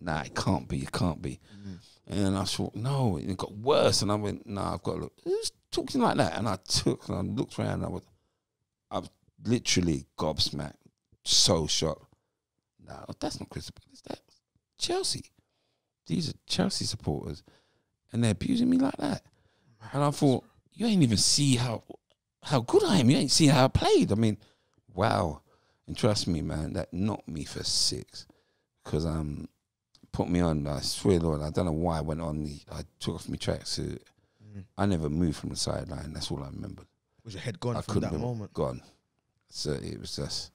nah, it can't be, it can't be. Mm. And I thought, no, it got worse. And I went, nah, I've got to look. Who's talking like that? And I took and I looked around and I was, I was literally gobsmacked, so shocked. No, that's not Crystal Palace, that's Chelsea. These are Chelsea supporters. And they're abusing me like that. And I thought, you ain't even see how how good I am. You ain't see how I played. I mean, wow. And trust me, man, that knocked me for six. Because um put me on, I swear Lord, I don't know why I went on the I took off my tracksuit. Mm. I never moved from the sideline. That's all I remember. Was your head gone I from couldn't that have moment? gone. So it was just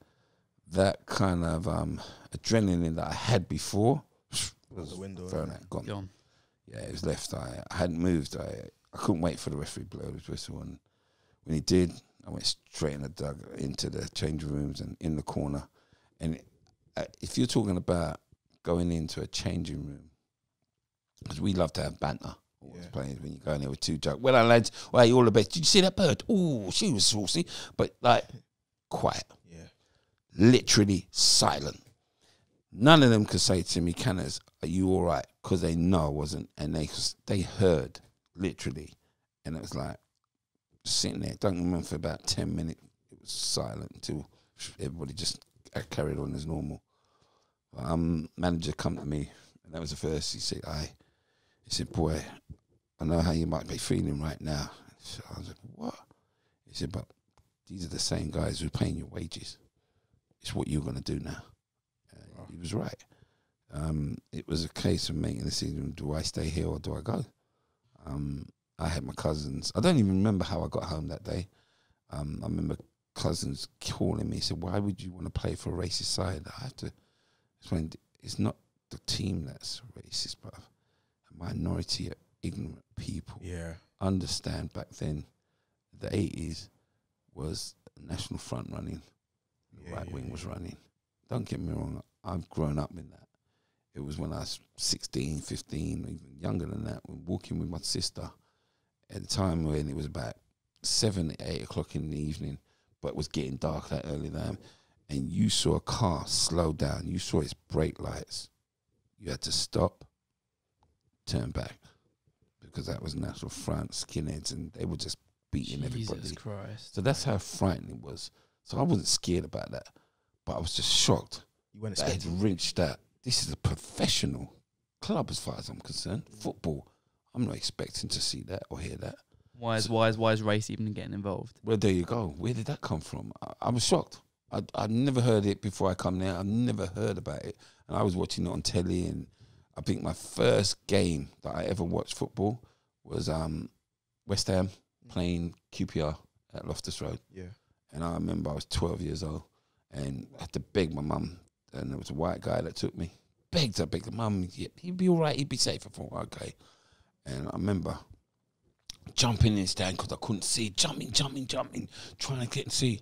that kind of um, adrenaline that I had before was the window, thrown innit? out, gone. Gone. Yeah, it was left. I, I hadn't moved. I I couldn't wait for the referee to blow his whistle, and when he did, I went straight in the dug into the changing rooms and in the corner. And uh, if you're talking about going into a changing room, because we love to have banter. Always Yeah. playing when you go in there with two jokes. Well, done, lads. Well, you all the best. Did you see that bird? Oh, she was saucy, but like quiet Yeah. literally silent. None of them could say to me, "Canners, are you all right?" Because they know I wasn't, and they they heard literally, and it was like sitting there. Don't remember for about ten minutes. It was silent until everybody just carried on as normal. Um, manager come to me, and that was the first. He said, "I," he said, "Boy, I know how you might be feeling right now." So I was like, "What?" He said, "But these are the same guys who are paying your wages. It's what you're going to do now." Wow. He was right. Um, it was a case of making a decision: do I stay here or do I go? Um, I had my cousins. I don't even remember how I got home that day. Um, I remember cousins calling me. He Said, "Why would you want to play for a racist side?" I have to explain. It's not the team that's racist, but minority of ignorant people Yeah. understand back then, the eighties was National Front running, the Yeah, right yeah, wing was running. Don't get me wrong, I've grown up in that. It was when I was 16, 15, even younger than that, when walking with my sister at the time when it was about seven, eight o'clock in the evening, but it was getting dark that early then, and you saw a car slow down, you saw its brake lights, you had to stop, turn back, because that was National Front, skinheads, and they were just beating Jesus everybody. Christ. So that's how frightening it was. So I wasn't scared about that, but I was just shocked You weren't that expecting. had that. This is a professional club, as far as I'm concerned. Mm. Football, I'm not expecting to see that or hear that. Why is why is why is race even getting involved? Well, there you go. Where did that come from? I, I was shocked. I I never heard it before I come there. I never heard about it, and I was watching it on telly. And I think my first game that I ever watched football was um, West Ham playing QPR at Loftus Road. Yeah. And I remember I was 12 years old and I had to beg my mum. And there was a white guy that took me. Begged I begged her, mum, yeah, he'd be all right, he'd be safe. I thought, okay. And I remember jumping in the stand because I couldn't see, jumping, jumping, jumping, trying to get and see.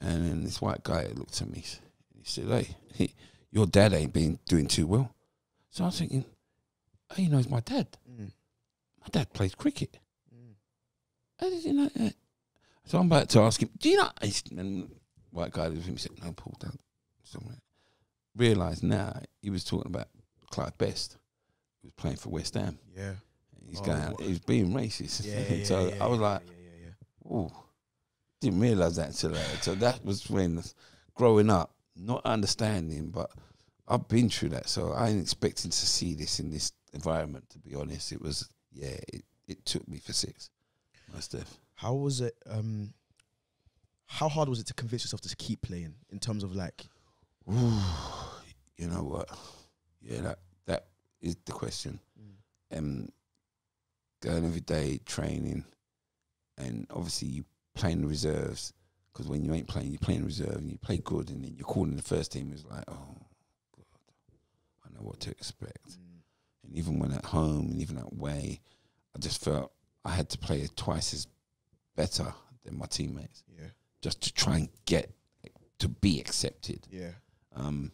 And then this white guy looked at me and he said, hey, your dad ain't been doing too well. So I was thinking, oh, he knows my dad. Mm. My dad plays cricket. Mm. How did you know that? So I'm about to ask him, do you know? he's- And white guy with him said, no, Paul, don't. Somewhere. Realised now he was talking about Clyde Best, who was playing for West Ham. Yeah. He's Oh, going, what- he was being racist. Yeah. yeah, so yeah, I was like, yeah, yeah, yeah. oh, didn't realise that until later. So that was when growing up, not understanding, but I've been through that. So I ain't expecting to see this in this environment, to be honest. It was, yeah, it, it took me for six. Most def. How was it? Um, how hard was it to convince yourself to keep playing in terms of like? Ooh, you know what? Yeah, that that is the question. Um, going every day training, and obviously you playing the reserves because when you ain't playing, you're playing reserve and you play good, and then you're called in the first team. It's like, oh know what to expect. Mm. And even when at home and even away, I just felt I had to play twice as better than my teammates Yeah. just to try and get to be accepted Yeah. um,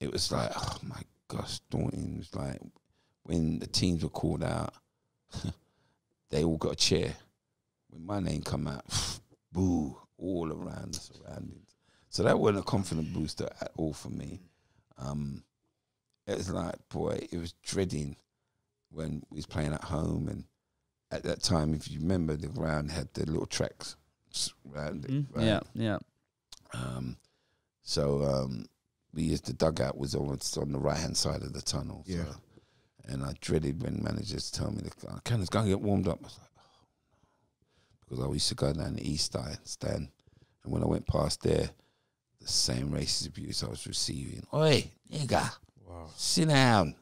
it was like, oh my gosh, daunting. It was like when the teams were called out, they all got a cheer. When my name come out, boo, all around the surroundings. So that wasn't a confident booster at all for me. Um, it was like, boy, it was dreading when we was playing at home, and at that time, if you remember, the ground had the little tracks around it. Mm, right? Yeah, yeah. Um, so um, we used the dugout was almost on the right hand side of the tunnel. Yeah. So, and I dreaded when managers tell me, "The Canners go and get warmed up." I was like, oh, no. because I used to go down the east side stand, and when I went past there, the same racist abuse I was receiving. Oi, nigga, Wow. sit down.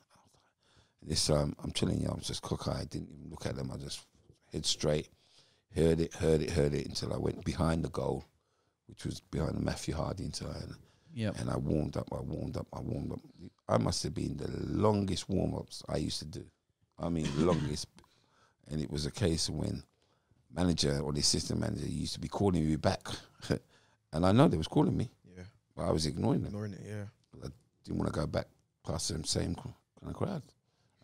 This time, I'm telling you, I was just cockeyed. Didn't even look at them. I just head straight, heard it, heard it, heard it until I went behind the goal, which was behind the Matthew Harding side. Yeah. And I warmed up, I warmed up, I warmed up. I must have been the longest warm ups I used to do. I mean, longest. And it was a case of when manager or the assistant manager used to be calling me back. and I know they was calling me, Yeah. but I was ignoring them. Ignoring it. Yeah. I Didn't want to go back past them same kind of crowd.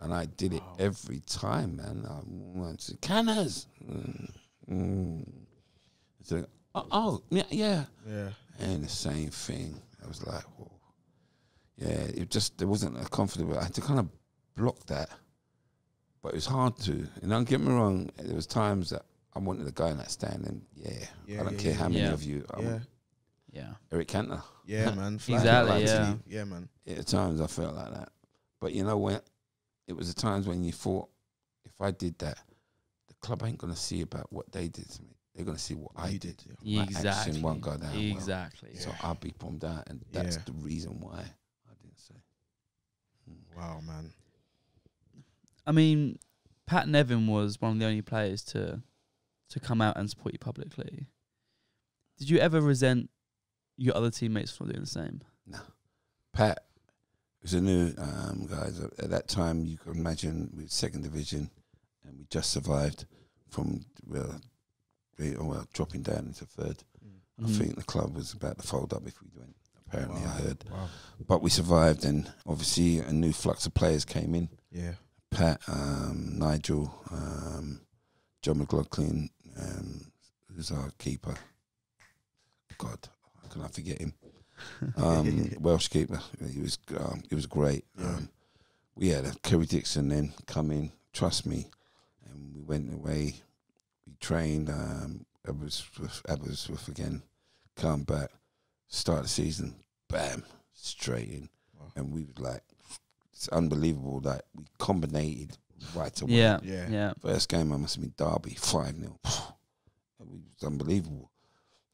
And I did it Wow. every time, man. I went to Canners. Mm, mm. So, oh, oh, yeah, yeah. Yeah. And the same thing. I was like, whoa. Yeah, it just, there wasn't a comfortable, I had to kind of block that. But it was hard to. And don't get me wrong, there was times that I wanted to go in that stand and, yeah, Yeah, I don't yeah, care how many of you. I Yeah. Eric Cantona. Yeah, man. Fly Exactly, like yeah. Yeah, man. At times I felt like that. But you know what? It was the times when you thought, if I did that, the club ain't gonna see about what they did to me. They're gonna see what I did. did, yeah. My action Exactly. won't go down well. Exactly. So I'll be bummed out, and that's Yeah. the reason why I didn't say. Mm. Wow, man. I mean, Pat Nevin was one of the only players to to come out and support you publicly. Did you ever resent your other teammates for doing the same? No. Pat was a new um, guys at at that time. You can imagine we were second division, and we just survived from well, oh, well dropping down into third. I Mhm. think the club was about to fold up if we went. Apparently, I Wow. heard. Wow. But we survived, and obviously a new flux of players came in. Yeah. Pat, um, Nigel, um, John McLaughlin, um, who's our keeper. God, how can I forget him? Um, Welsh keeper. He was um, he was great. Yeah. Um, we had a Kerry Dixon then come in. Trust me, and we went away. We trained. Um, Aberystwyth, Aberystwyth again. Come back, start the season. Bam, straight in, Wow. and we were like, it's unbelievable that we combinated right away. Yeah. Yeah. Yeah. First game I must have been Derby, 5 0. It was unbelievable.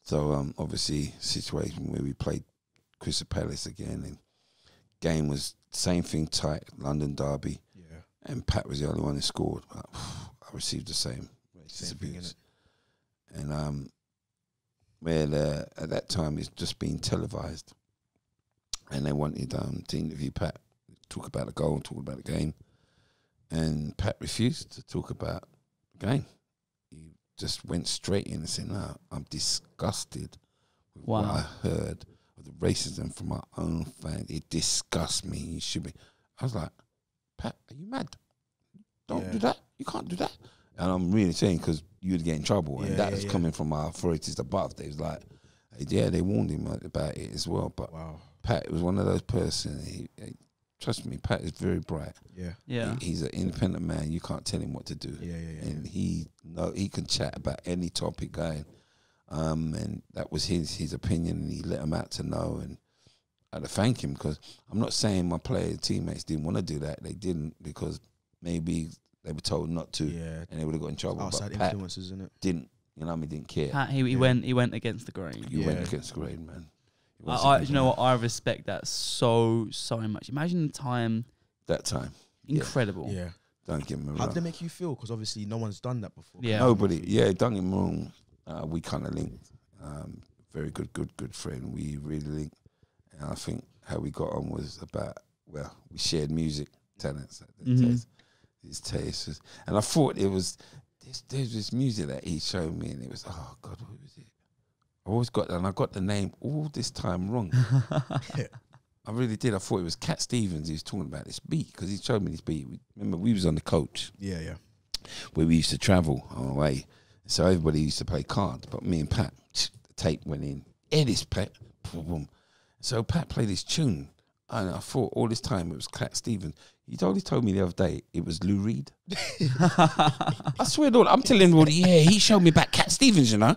So um, obviously situation where we played Crystal Palace again and game was same thing tight, London Derby. Yeah. And Pat was the only one who scored. But, I received the same Same thing. And um well uh, at that time it's just being televised. And they wanted um to interview Pat, talk about the goal, talk about the game. And Pat refused to talk about the game. He just went straight in and said, No, I'm disgusted with what I heard of the racism from my own fan. It disgusts me. You should be I was like, Pat, are you mad? Don't Yeah. do that. You can't do that. And I'm really saying because you'd get in trouble, Yeah, and that yeah, was yeah. coming from our authorities above. They was like, yeah, they warned him about it as well. But Wow. Pat was one of those person. He, he- trust me, Pat is very bright. Yeah. Yeah. He- he's an independent man. You can't tell him what to do, Yeah. Yeah. Yeah. and he know he can chat about any topic going. Um, and that was his his opinion, and he let him out to know. And I had to thank him because I'm not saying my player teammates didn't want to do that. They didn't because maybe they were told not to, yeah. and they would have got in trouble. Outside but Pat influences, isn't it? didn't. You know, what I mean, didn't care. Pat, he, he Yeah. went he went against the grain. You Yeah. went against the grain, man. It I, I, you know what? I respect that so so much. Imagine the time. That time, Incredible. Yeah. don't get me wrong. How wrong. did they make you feel? Because obviously no one's done that before. Yeah. Nobody, yeah, don't get me wrong. Uh, we kind of linked. Um, very good, good, good friend. We really linked. And I think how we got on was about, well, we shared music talents. The Mhm. taste, his taste. was- and I thought it was, this, there's this music that he showed me, and it was, oh, God, what was it? I always got, and I got the name all this time wrong. I really did. I thought it was Cat Stevens. He was talking about this beat because he showed me this beat. Remember, we was on the coach Yeah. Yeah. where we used to travel on the way. So everybody used to play cards, but me and Pat, the tape went in. Hear this, Pat. So Pat played this tune, and I thought all this time it was Cat Stevens. He only told me the other day it was Lou Reed. I swear to God, I'm telling everybody, yeah, he showed me about Cat Stevens, you know.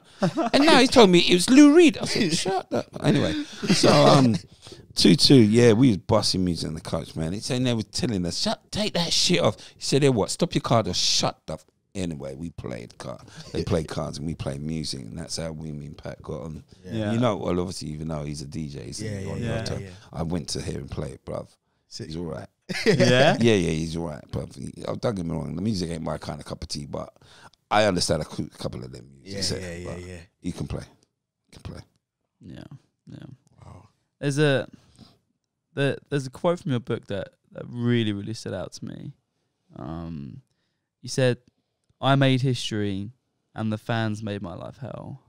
And now he told me it was Lou Reed. I said, shut up. Anyway, so um, two two, yeah, we was busting music in the coach, man. He said they was telling us, shut, take that shit off. He said, "Hey, what? Stop your card or shut up. Anyway, we played card. They played cards and we played music, and that's how we, me and Pat got on. Yeah. You know, well, obviously, even though he's a DJ, he's Yeah. Yeah. on Yeah. Lotto. yeah. I went to hear him play it, bruv. Sick. He's all right. yeah. Yeah, yeah, he's all right. But oh, don't get me wrong, the music ain't my kind of cup of tea, but I understand a couple of them Yeah. music. Yeah. Yeah. but Yeah. He can play. He can play. Yeah. Yeah. Wow. There's a there, there's a quote from your book that, that really really stood out to me. Um, you said, "I made history, and the fans made my life hell."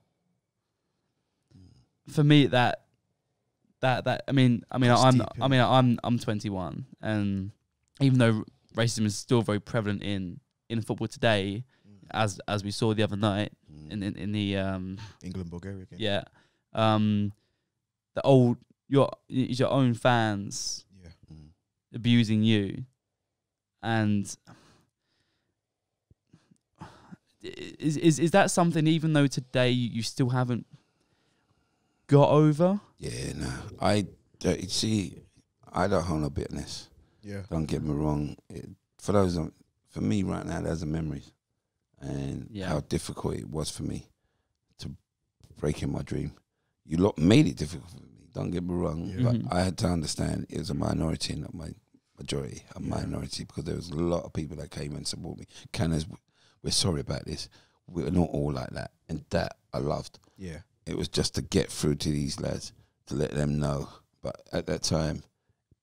For me, that that that I mean, I mean, That's I'm deep, I mean, I'm I'm 21, and even though racism is still very prevalent in in football today, as as we saw the other night Mm. in in, in the um England, Bulgaria game. yeah. Um, the old your it's your own fans Yeah. Mm. abusing you, and is is is that something? Even though today you still haven't got over. Yeah, no. I uh, you see, I don't hold no bitterness. Yeah. Don't get me wrong. It, for those, um, for me right now, those are memories, and Yeah. how difficult it was for me to break in my dream. You lot made it difficult for me. Don't get me wrong, Yeah. but Mhm. I had to understand it was a minority, not my majority. A Yeah. minority because there was a lot of people that came and support me. Canners, we're sorry about this. We're not all like that, and that I loved Yeah. It was just to get through to these lads to let them know. But at that time,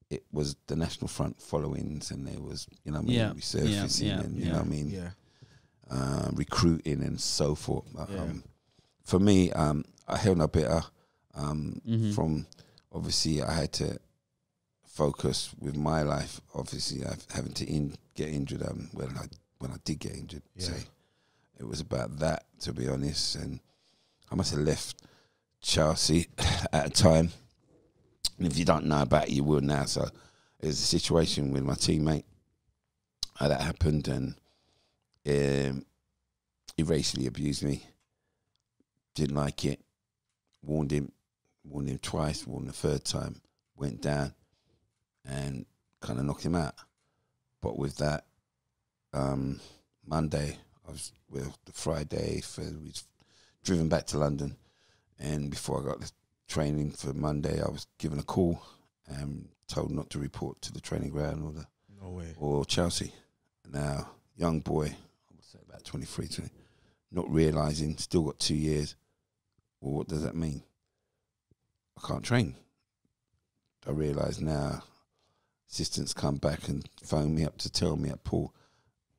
it was the National Front followings, and there was you know what I mean Yeah, resurfacing, yeah, and you yeah. know what I mean Yeah. uh, recruiting and so forth. Yeah. Um, for me, um, I held no bitter. Um, Mhm. From obviously, I had to focus with my life. Obviously, I've having to in, get injured. Um, when I when I did get injured, Yeah. say it was about that to be honest. And I must have left Chelsea at a time. And if you don't know about it, you will now. So there's a situation with my teammate uh, that happened, and um, he racially abused me. Didn't like it. Warned him, warned him twice. Warned the third time. Went down, and kind of knocked him out. But with that, um, Monday, I was well, the Friday, for, driven back to London, and before I got the training for Monday, I was given a call and told not to report to the training ground or the No or Chelsea. Now, young boy, I would say about 23, 20, not realising, still got two years. Well, what does that mean? I can't train. I realise now, assistants come back and phone me up to tell me, at Paul,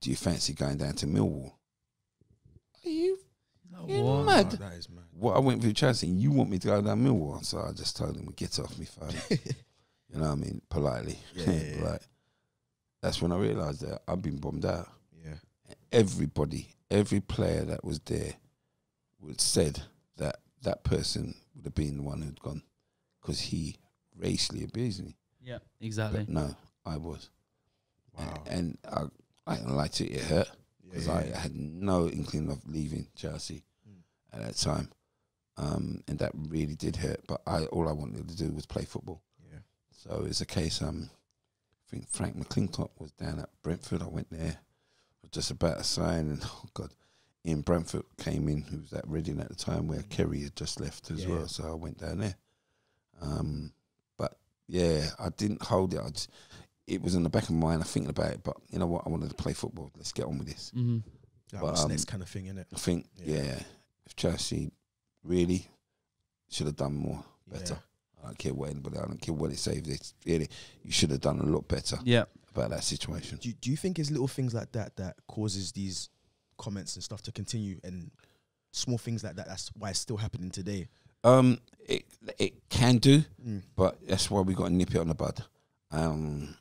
do you fancy going down to Millwall? Are you You're What? mad. Oh, that is mad. what I went through Chelsea, you want me to go down Millwall? So I just told him, well, get off me phone. you know what I mean? Politely. Yeah, yeah, yeah. like, that's when I realised that I've been bombed out. Yeah. Everybody, every player that was there would said that that person would have been the one who'd gone because he racially abused me. Yeah, exactly. But no, I was. Wow. And I, I ain't gonna lie to you, it hurt Yeah, because yeah, I had no inkling of leaving Chelsea Mm. at that time, um, and that really did hurt. But I all I wanted to do was play football. yeah. So it's a case. Um, I think Frank McLintock was down at Brentford. I went there, was just about to sign, and oh god, Ian Branfoot came in, who was at Reading at the time, where Kerry had just left as Yeah. well. So I went down there. Um, but yeah, I didn't hold it. I just, it was in the back of my mind. I'm thinking about it, but you know what? I wanted to play football. Let's get on with this. Mm-hmm. That But, was um, next kind of thing, innit? I think, Yeah. yeah, if Chelsea really should have done more, better. Yeah. I don't care what anybody. I don't care what it saves. It's really you should have done a lot better Yeah. about that situation. Do, do you think it's little things like that that causes these comments and stuff to continue and small things like that that's why it's still happening today Um, it it can do, mm. but that's why we got to nip it on the bud. Um,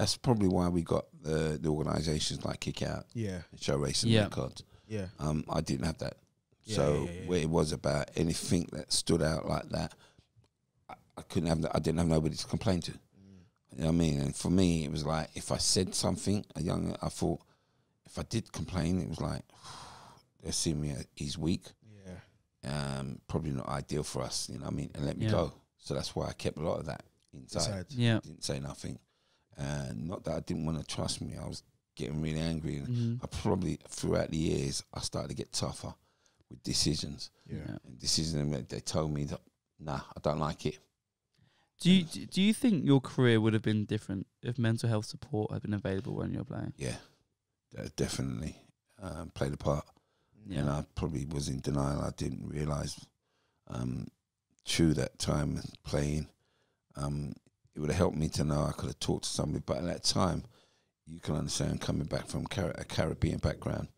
that's probably why we got the the organisations like Kick Out yeah Show Racism Yeah. Records. yeah Um, I didn't have that, Yeah, so yeah, yeah, yeah. where it was about anything that stood out like that, I, I couldn't have. That, I didn't have nobody to complain to. You know what I mean? And for me, it was like if I said something, a young, I thought if I did complain, it was like they see me. uh, He's weak. yeah Um, probably not ideal for us. You know what I mean? And let me Yeah. go. So that's why I kept a lot of that inside. Inside. Yeah. Didn't say nothing. And not that I didn't want to trust me. I was getting really angry. And hmm I probably throughout the years I started to get tougher with decisions. yeah And decisions that they told me that nah, I don't like it. Do you do you think your career would have been different if mental health support had been available when you were playing? Yeah, definitely um, played a part. Yeah. and I probably was in denial. I didn't realise um, through that time playing Um, it would have helped me to know I could have talked to somebody. But at that time, you can understand coming back from Car- a Caribbean background,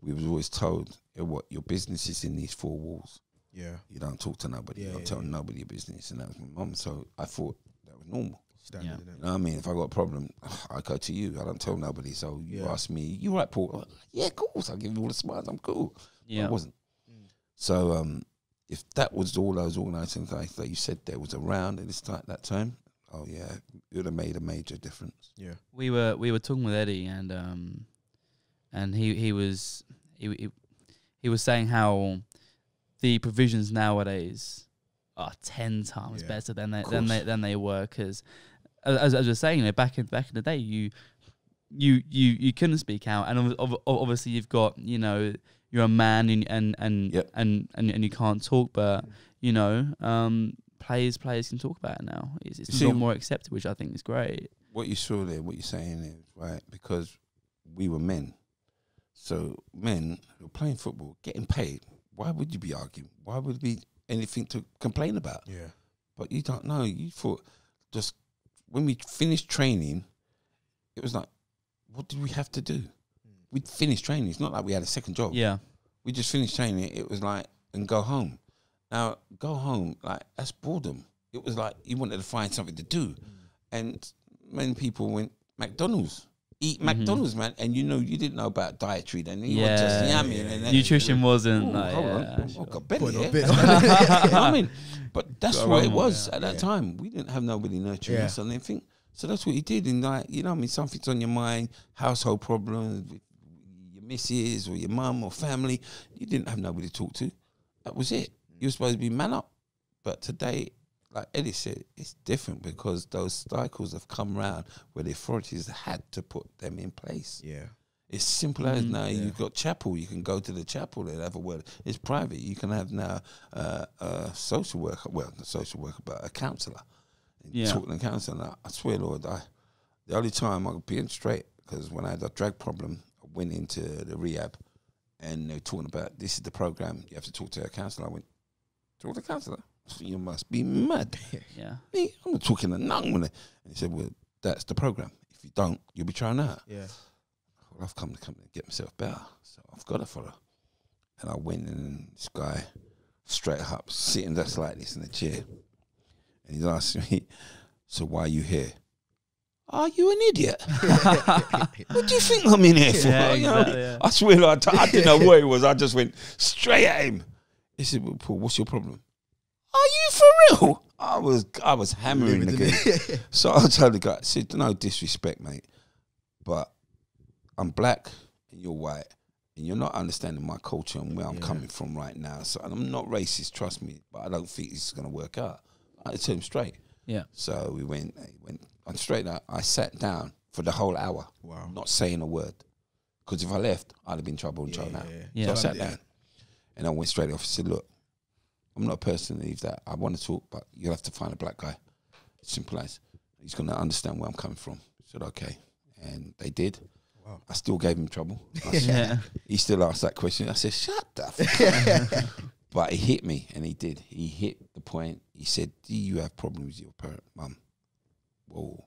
we was always told, "Yeah, "What your business is in these four walls. Yeah. You don't talk to nobody. Yeah, you don't yeah, tell yeah. nobody your business." And that was my mum. So I thought that was normal. Standard, Yeah. You know what I mean? If I got a problem, I go to you. I don't tell nobody. So you Yeah. ask me, "You right, Paul?" Yeah, of course. I give you all the smiles. I'm cool. But Yeah. I wasn't. Mm. So um, if that was all those organisations like that you said there was around at this time, that time, oh yeah, it would have made a major difference. Yeah. we were we were talking with Eddie and um and he he was he he, he was saying how the provisions nowadays are ten times Yeah. better than they than they than they were because as, as I was saying, you know, back in back in the day, you you you you couldn't speak out, and ob- ob- obviously you've got you know you're a man and and and Yep. and, and and you can't talk, but you know um players players can talk about it now. It's, it's You a lot see- more accepted, which I think is great. What you saw there, what you're saying is right because we were men. So men who are playing football, getting paid. Why would you be arguing? Why would there be anything to complain about? Yeah. But you don't know. You thought just when we finished training, it was like, what did we have to do? Mm. We'd finished training. It's not like we had a second job. Yeah. We just finished training. It was like, and go home. Now, go home, like, that's boredom. It was like you wanted to find something to do. And many people went, McDonald's. Eat Mhm. McDonald's, man. And you know, you didn't know about dietary then. You were just Yeah. yamming. Yeah, And then Nutrition Ooh, wasn't like hold on. yeah, Oh, sure. got belly Put a here. bit you know I mean? But that's what it was yeah. at that Yeah. time. We didn't have nobody nurturing Yeah. us and anything. So that's what he did. And like, you know, what I mean, something's on your mind, household problems with your missus or your mum or family. You didn't have nobody to talk to. That was it. You were supposed to be man up. But today, like Eddie said, it's different because those cycles have come round where the authorities had to put them in place. Yeah. It's simple as Mhm. now Yeah. you've got chapel. You can go to the chapel and have a word. It's private. You can have now uh, a social worker, well, not a social worker, but a counsellor. Yeah. Talking to a counsellor. I swear, Lord, I, the only time I could be in straight, because when I had a drug problem, I went into the rehab and they were talking about this is the program. You have to talk to a counsellor. I went, talk to a counsellor? You must be mad. Yeah. Me, I'm not talking to none. with it. And he said, well, that's the program. If you don't, you'll be trying out Yeah. well, I've come to come and get myself better, so I've got to follow. And I went and this guy, straight up, sitting just like this in the chair, and he's asking me, "So why are you here? Are you an idiot? what do you think I'm in here for?" Yeah, You know, exactly, yeah. I swear, I, t- I didn't know what it was. I just went straight at him. He said, well, "Paul, what's your problem? Are you for real?" I was, I was hammering the guy. So I told the guy, I said, no disrespect, mate, but I'm black and you're white, and you're not understanding my culture and where I'm Yeah. coming from right now. So and I'm not racist, trust me, but I don't think this is gonna work out. I told him straight. Yeah. So we went, went on straight out. I sat down for the whole hour, Wow. not saying a word, because if I left, I'd have been trouble and Yeah, yeah, yeah. Yeah. So I sat down, and I went straight off. I said, look, I'm not a person that leave that. I want to talk, but you'll have to find a black guy. Simple as. He's going to understand where I'm coming from. I said, okay. And they did. Wow. I still gave him trouble. I said- Yeah. he still asked that question. I said, shut the fuck up." But he hit me, and he did. He hit the point. He said, do you have problems with your parent, mum? Whoa.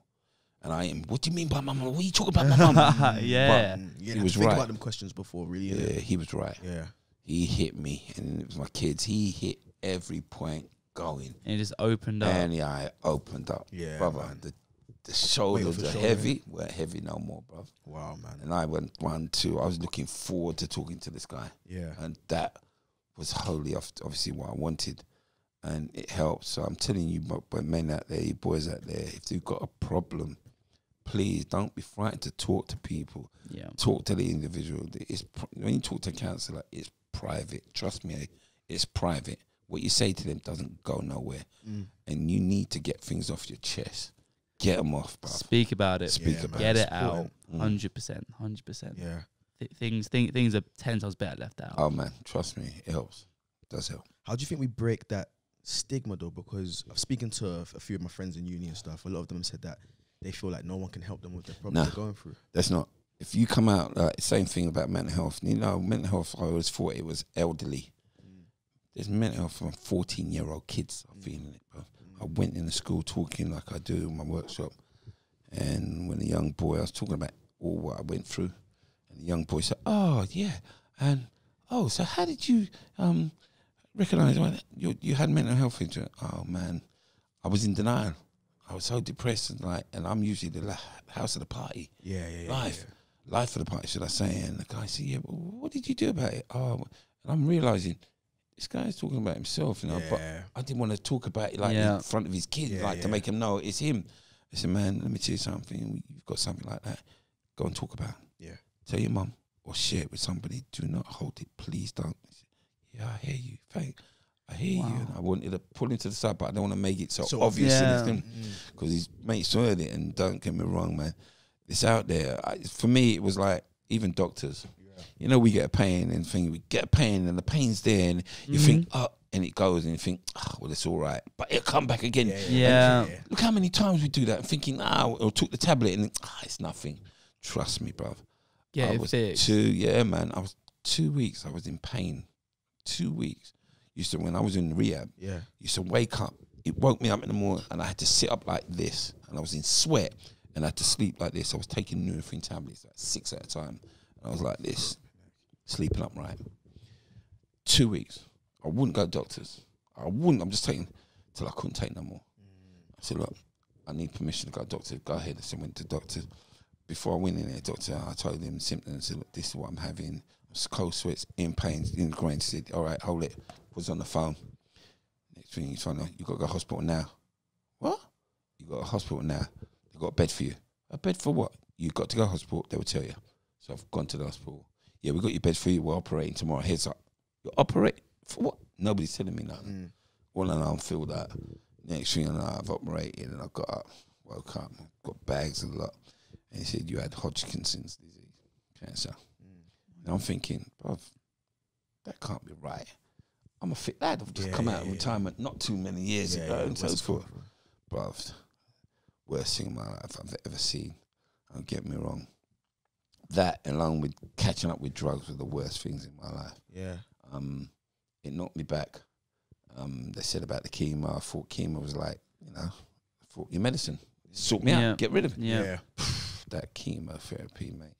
And I am, what do you mean by my mum? What are you talking about my mum? yeah. Mm, yeah, He you was think right. about them questions before, really. yeah, innit? he was right. Yeah. He hit me, and it was my kids. He hit every point going. And it just opened up. And the eye opened up. Yeah, brother. man. The the shoulders are shoulder. heavy. weren't heavy no more, bro. Wow, man. And I went one, two. I was looking forward to talking to this guy. Yeah. And that was wholly off obviously what I wanted. And it helped. So I'm telling you, but, but men out there, you boys out there, if you've got a problem, please don't be frightened to talk to people. yeah. Talk to the individual. It's pr- when you talk to a counsellor, it's private. Trust me, it's private. What you say to them doesn't go nowhere, Mm. and you need to get things off your chest. Get them off, bro. Speak about it. Speak Yeah, about man. Get it out. Mm. Hundred percent. Hundred percent. Yeah. Things thing, things are ten times better left out. Oh man, trust me, it helps. It does help. How do you think we break that stigma though? Because I'm speaking to a, a few of my friends in uni and stuff. A lot of them said that they feel like no one can help them with the problems Nah. they're going through. That's not. If you come out like same thing about mental health. You know, mental health. I always thought it was elderly. Mm. There's mental health from 14 year old kids are feeling it, bro. I went in the school talking like I do in my workshop, and when a young boy, I was talking about all what I went through, and the young boy said, "Oh yeah, and oh, so how did you um recognize you you had mental health injury?" Oh man, I was in denial. I was so depressed and like, and I'm usually the la- house of the party Yeah, yeah, yeah. life, life of the party, should I say? And the guy said, "Yeah, but what did you do about it?" Oh, and I'm realizing this guy's talking about himself, you know. But I didn't want to talk about it like Yeah. in front of his kids, Yeah, like to make him know it's him. I said, "Man, let me tell you something. You've got something like that. Go and talk about. it. Yeah. Tell your mum or share it with somebody. Do not hold it. Please don't." He said, yeah, I hear you. Thank. I hear you. And I wanted to pull him to the side, but I don't want to make it so, So obvious obvious. in Yeah. his because his mates heard it. And don't get me wrong, man, it's out there. I, for me, it was like even doctors. You know, we get a pain and think we get a pain and the pain's there, and you think, oh, and it goes, and you think, oh, well, it's all right, but it'll come back again. Yeah. Look how many times we do that, and thinking, ah, or took the tablet, and ah, it's nothing. Trust me, bruv. Yeah, I it was fixed. two, yeah, man. I was two weeks. I was in pain. Two weeks. Used to when I was in rehab Yeah. used to wake up. It woke me up in the morning, and I had to sit up like this, and I was in sweat, and I had to sleep like this. I was taking Nurofen tablets, like six at a time, and I was like this, sleeping upright. Two weeks, I wouldn't go to doctors. I wouldn't. I'm just taking till I couldn't take no more. I said, look, I need permission to go to doctor. Go ahead. I said, went to doctor. Before I went in there, doctor, I told him symptoms. I said, look, this is what I'm having. Cold sweats, in pain, in the groin. Said, all right, hold it. Was on the phone. Next thing he's trying to, you got to go to hospital now. What? You got a hospital now. Got a bed for you. A bed for what? You got to go to hospital. They will tell you. So I've gone to the hospital. Yeah, we got your bed for you. We're operating tomorrow. Heads up. You operate for what? Nobody's telling me nothing. All I know, I feel that. Next thing I know, I've operated and I got up, woke up, got bags a lot. And he said, You had Hodgkin's disease, cancer. And I'm thinking, bruv, that can't be right. I'm a fit lad. I've just Yeah, come yeah, out of yeah. retirement not too many years ago and so forth. Bruv, worst thing in my life I've ever seen. Don't get me wrong. That, along with catching up with drugs, were the worst things in my life. Yeah. Um, it knocked me back. Um, they said about the chemo. I thought chemo was like, you know, I thought your medicine. Sort me Yeah. out, get rid of it. Yeah. That chemotherapy, mate.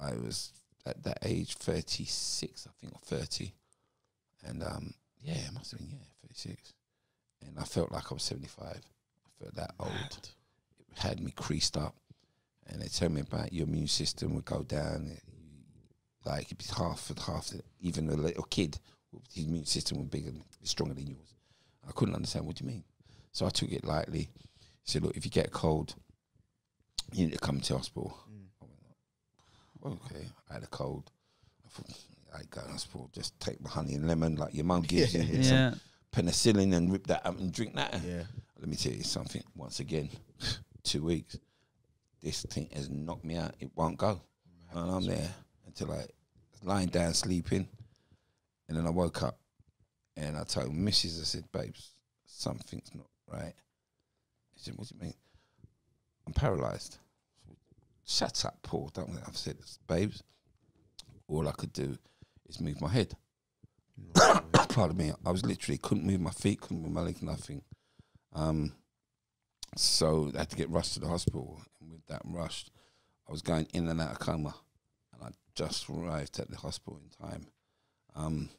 I was at that age, 36, I think, or 30. And um, yeah, it must have been, yeah, 36. And I felt like I was 75. That old. It had me creased up. And they told me about your immune system would go down. Like it'd be half and half. Even a little kid, his immune system was bigger, stronger than yours. I couldn't understand what do you mean. So I took it lightly. He said, look, if you get a cold, you need to come to hospital. Mm. I went, okay, I had a cold. I thought, I go to hospital, just take my honey and lemon like your mum gives you. get some Yeah. penicillin and rip that up and drink that. Yeah. Let me tell you something. Once again, two weeks, this thing has knocked me out. It won't go, and I'm there until I lying down sleeping, and then I woke up, and I told Mrs. I said, "Babes, something's not right." She said, "What do you mean?" I'm paralyzed. Shut up, Paul. Don't I've said this, babes. All I could do is move my head. Pardon me. I was literally couldn't move my feet, couldn't move my legs, nothing. Um, so I had to get rushed to the hospital. And with that rush, I was going in and out of coma, and I just arrived at the hospital in time. Um,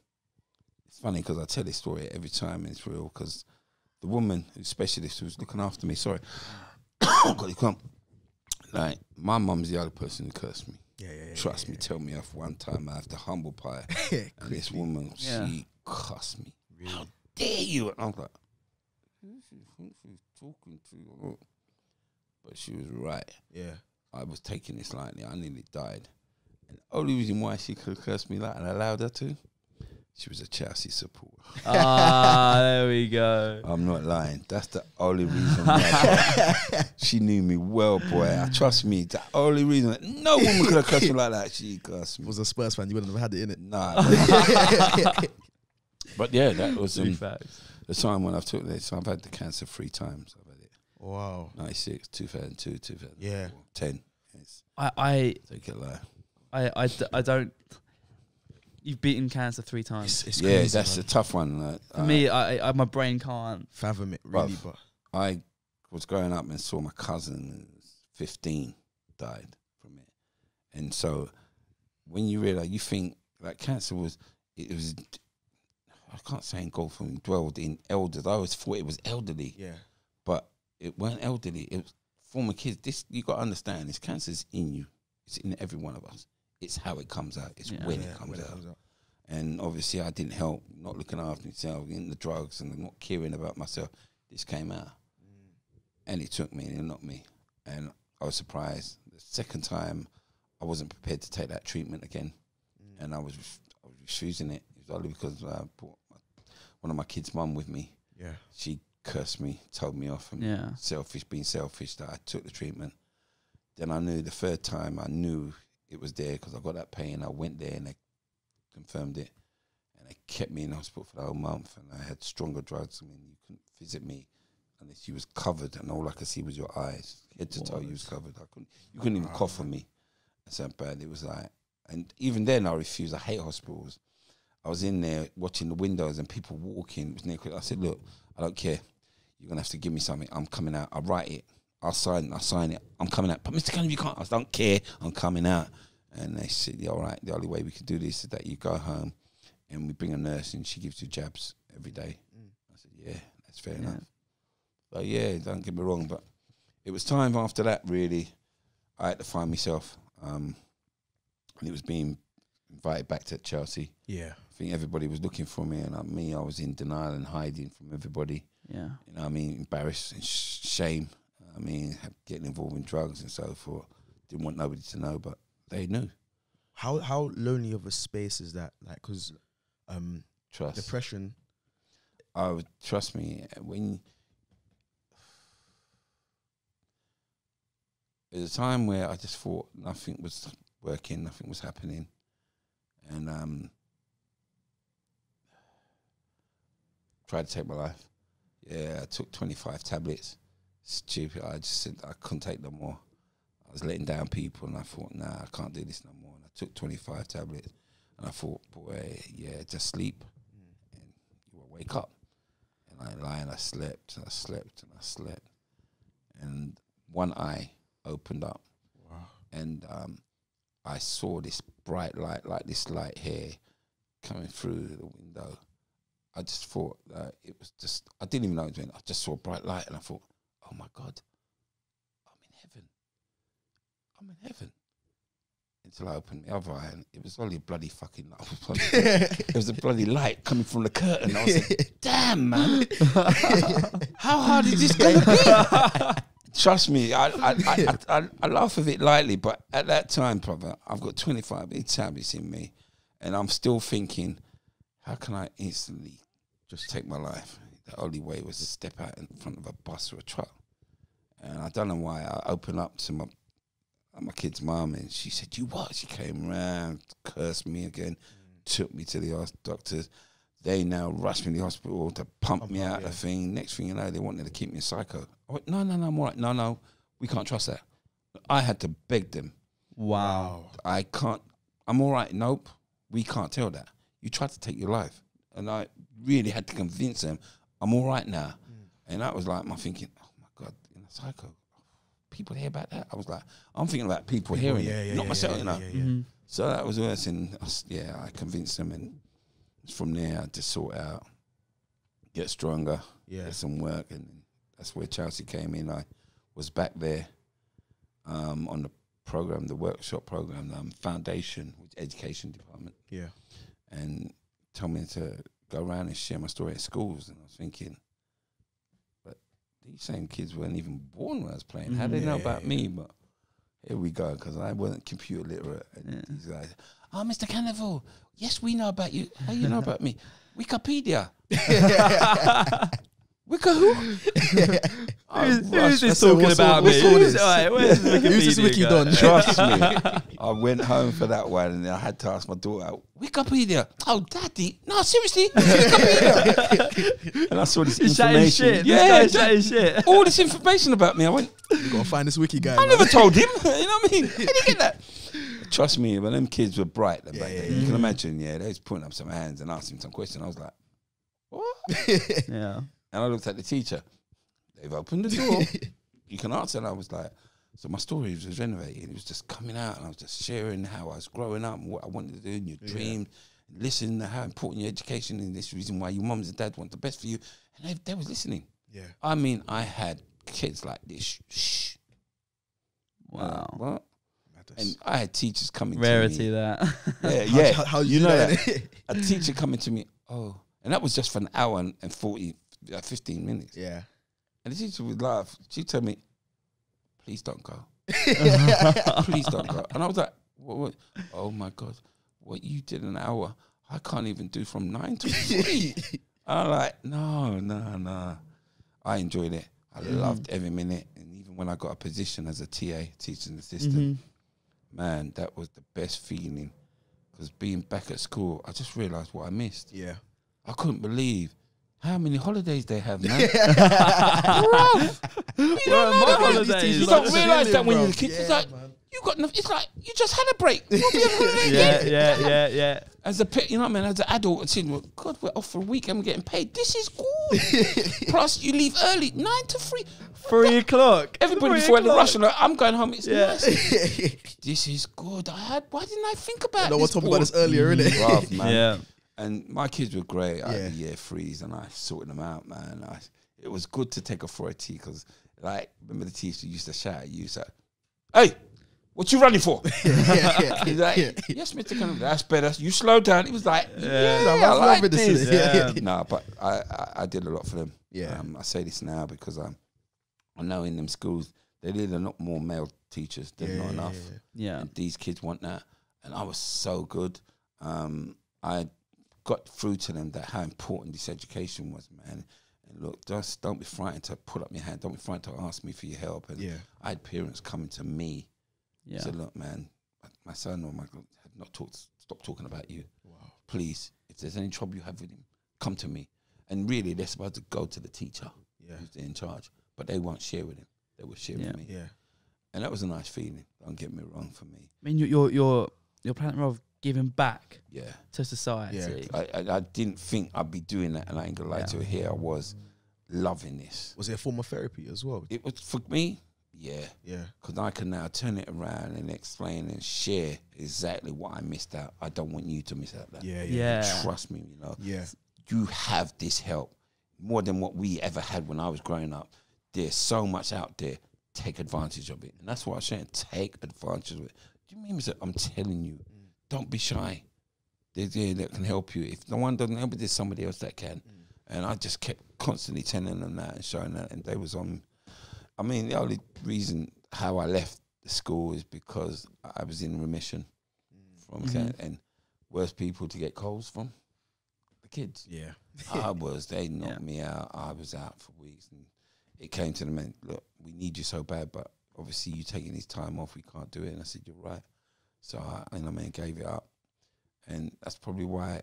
it's funny because I tell this story every time, and it's real because the woman, who's specialist, who was looking after me, sorry, got you come. Like my mum's the other person who cursed me. Yeah, yeah, yeah. Trust me, tell me off one time I have to humble pie. And this woman, she cussed me. How dare you? And I was like, who she think she's talking to? But she was right. yeah. I was taking this lightly. I nearly died. And the only reason why she could curse me like and I allowed her to, she was a Chelsea supporter. ah, there we go. I'm not lying. That's the only reason why. she knew me well, boy. I trust me. The only reason. No woman could have cursed me like that. She cursed me. Was a Spurs fan, you wouldn't have had it in it. Nah. but yeah, that was True um, facts. The time when I've took this. I've had the cancer three times. I've had it. Wow. 96, 2002, 2004, Yeah. 10. It's, I, I, take it life. I, I, d- I don't. you've beaten cancer three times. It's, it's yeah, crazy, that's man. a tough one. uh, For uh, me, I, I my brain can't. fathom it really, but I was growing up and saw my cousin, 15, died from it. And so when you realize, you think like cancer was, it was, I can't say engulfed and dwelled in elders. I always thought it was elderly, yeah, but it weren't elderly. It was former kids. This, you got to understand, this cancer's in you. It's in every one of us. It's how it comes out. It's Yeah. when yeah, it comes when out. it comes out. And obviously, I didn't help, not looking after myself, getting the drugs, and not caring about myself. This came out, mm. and it took me and it knocked me, and I was surprised. The second time, I wasn't prepared to take that treatment again, mm. and I was I was refusing it. It was only because I brought my, one of my kids' mum with me. Yeah, She cursed me, told me off, and Yeah. selfish, being selfish that I took the treatment. Then I knew the third time I knew it was there because I got that pain. I went there and they confirmed it, and they kept me in hospital for the whole month. And I had stronger drugs. I mean, you couldn't visit me unless you was covered, and all I could see was your eyes, head to toe. You was covered. I couldn't. You couldn't even cough on me. That's how bad it was like. And even then, I refused. I hate hospitals. I was in there watching the windows and people walking. It was near. I said, "Look, I don't care. You're gonna have to give me something. I'm coming out. I'll write it. I'll sign. I'll sign it. I'm coming out. But Mr. Kennedy, you can't. I don't care. I'm coming out." And they said, yeah, "All right. The only way we can do this is that you go home, and we bring a nurse and she gives you jabs every day." I said, "Yeah, that's fair Yeah. enough." But yeah, don't get me wrong. But it was time after that. Really, I had to find myself, um, and it was being invited back to Chelsea. yeah, I think everybody was looking for me, and like me, I was in denial and hiding from everybody. Yeah. You know, what I mean, embarrassed and sh- shame. I mean, getting involved in drugs and so forth. Didn't want nobody to know, but they knew. How how lonely of a space is that? Like, because um, Trust. depression. I would trust me when. There's a time where I just thought nothing was working, nothing was happening, and um, tried to take my life. Yeah, I took 25 tablets. Stupid. I just said I couldn't take no more. I was letting down people, and I thought, nah, I can't do this no more. And I took 25 tablets, and I thought, boy, yeah, just sleep, and you will wake up. And I lie and I slept, and I slept, and I slept, and one eye opened up, Wow. and um, I saw this bright light, like this light here, coming through the window. I just thought that it was just, I didn't even know it was I just saw a bright light and I thought, oh my God, I'm in heaven. I'm in heaven. Until I opened the other eye and it was only a bloody fucking light. it was a bloody light coming from the curtain. I was like, damn, man. How hard is this going to be? Trust me, I I, I, I, I I laugh of it lightly, but at that time, brother, I've got 25 big tablets in me, and I'm still thinking, how can I instantly just take my life? The only way was to step out in front of a bus or a truck. And I don't know why. I opened up to my my kid's mum, and she said, "You what?" She came around, cursed me again, took me to the doctors. They now rushed me to the hospital to pump me out yeah. the thing. Next thing you know, they wanted to keep me in psycho. I went, no, no, no, I'm all right. No, no, we can't trust that. I had to beg them. Wow. I can't. I'm all right. Nope, we can't tell that. You tried to take your life, and I really had to convince them I'm all right now. And that was like my thinking. Oh my god, in a psycho, people hear about that. I was like, I'm thinking about people, hearing yeah, it, yeah, not yeah, myself. yeah, you know. yeah, yeah. Mhm. So that was worse, and I s- yeah, I convinced them, and from there I just sort out, get stronger, Yeah. get some work, and that's where Chelsea came in. I was back there um, on the program, the workshop program, um, foundation, which education department, Yeah. and told me to go around and share my story at schools. And I was thinking, but these same kids weren't even born when I was playing. How Mhm. they know about yeah. me? But here we go, because I wasn't computer literate. Yeah. these guys, oh, Mr. Canoville, yes, we know about you. How do you know about me? Wikipedia. Wicca oh, who? I Who's, who's rushed- this so talking what's all- about me? what's all Who's- this? alright, where's this Who's this wiki guy? don? Trust me. I went home for that one and I had to ask my daughter, Wikipedia. Oh, daddy. No, seriously. Wikipedia. and I saw this He's information. shit. Yeah, this guy's chatting shit. all this information about me. I went, You gotta find this wiki guy. I man. never told him. you know what I mean? How did he get that? Trust me, when them kids were bright, then Yeah, yeah, then, yeah. you can mm. imagine. Yeah, they was putting up some hands and asking some questions. I was like, what? Yeah. And I looked at the teacher. They've opened the door. you can answer. And I was like, so my story was renovated. It was just coming out, and I was just sharing how I was growing up and what I wanted to do and your Yeah. dreams. Listen to how important your education and this reason why your mums and dad want the best for you. And they, they was listening. yeah. I mean, I had kids like this. Shh. Wow. What? And I had teachers coming Rarity to me. that. Yeah, yeah. how, how you do know that? that. A teacher coming to me, oh, and that was just for an hour and, and 40, uh, 15 minutes. yeah. And the teacher would laugh. She'd tell me, please don't go. Please don't go. And I was like, what, what? oh my God, what you did an hour, I can't even do from nine to three. I'm like, no, no, no. I enjoyed it. I loved every minute. And even when I got a position as a TA, teaching assistant, Mhm. man, that was the best feeling. Because being back at school, I just realized what I missed. yeah. I couldn't believe how many holidays they have, man. Where are my holidays? You Like don't realize that when chilling, you're a kid. bro. It's like man. you got. No, it's like you just had a break. We'll be on holiday yeah, again. yeah, yeah, yeah. As a pet, you know what I mean. As an adult, it's saying, well, God, we're off for a week and we're getting paid. This is good. Plus, you leave early, nine to three. Three o'clock. Everybody Three before the o'clock. rush, and like, I'm going home. It's Yeah. nice. This is good. I had. Why didn't I think about No this? one told me about this before? earlier, innit? Bruv, man. Yeah. And my kids were great. I had the year threes and I sorted them out, man. I, it was good to take authority because, like, remember the teacher used to shout at you, so, hey, what you running for? He's like, yes, Mr. Cunningham, that's better. You slow down. He was like, yeah, No, I like this, this. innit? Yeah. nah, but I, I, I did a lot for them. Yeah. Um, I say this now because I'm, I know in them schools, they need a lot more male teachers. There's not enough. Yeah. And these kids want that. And I was so good. Um, I got through to them that how important this education was, man. And look, just don't be frightened to put up your hand. Don't be frightened to ask me for your help. And Yeah. I had parents coming to me. Yeah. Said, look, man, my son or my girl had not talked. Stop talking about you. Wow. Please, if there's any trouble you have with him, come to me. And really, they're supposed to go to the teacher Yeah. who's in charge, but they won't share with him. They will share Yeah. with me, Yeah. and that was a nice feeling. Don't get me wrong. For me, I mean, you're you're you're, you're planning of giving back yeah. to society. I, I, I didn't think I'd be doing that, and I ain't gonna lie Yeah. to you. Here I was, loving this. Was it a form of therapy as well? It was for me, yeah, Yeah. because I can now turn it around and explain and share exactly what I missed out. I don't want you to miss out that. Yeah. Yeah. Yeah. Trust me, you know, Yeah. you have this help more than what we ever had when I was growing up. There's so much out there. Take advantage of it, and that's what I'm saying. Take advantage of it. Do you mean Mr. I'm telling you? Don't be shy. There's there that can help you. If no one doesn't help you, there's somebody else that can. And I just kept constantly telling them that and showing that, and they was on. I mean, the only reason how I left the school is because I was in remission from Mhm. can and worst people to get colds from the kids. Yeah. I was. They knocked Yeah. me out. I was out for weeks, and it came to them and look, we need you so bad, but obviously you taking this time off, we can't do it. And I said, you're right. So I, and I mean, gave it up, and that's probably why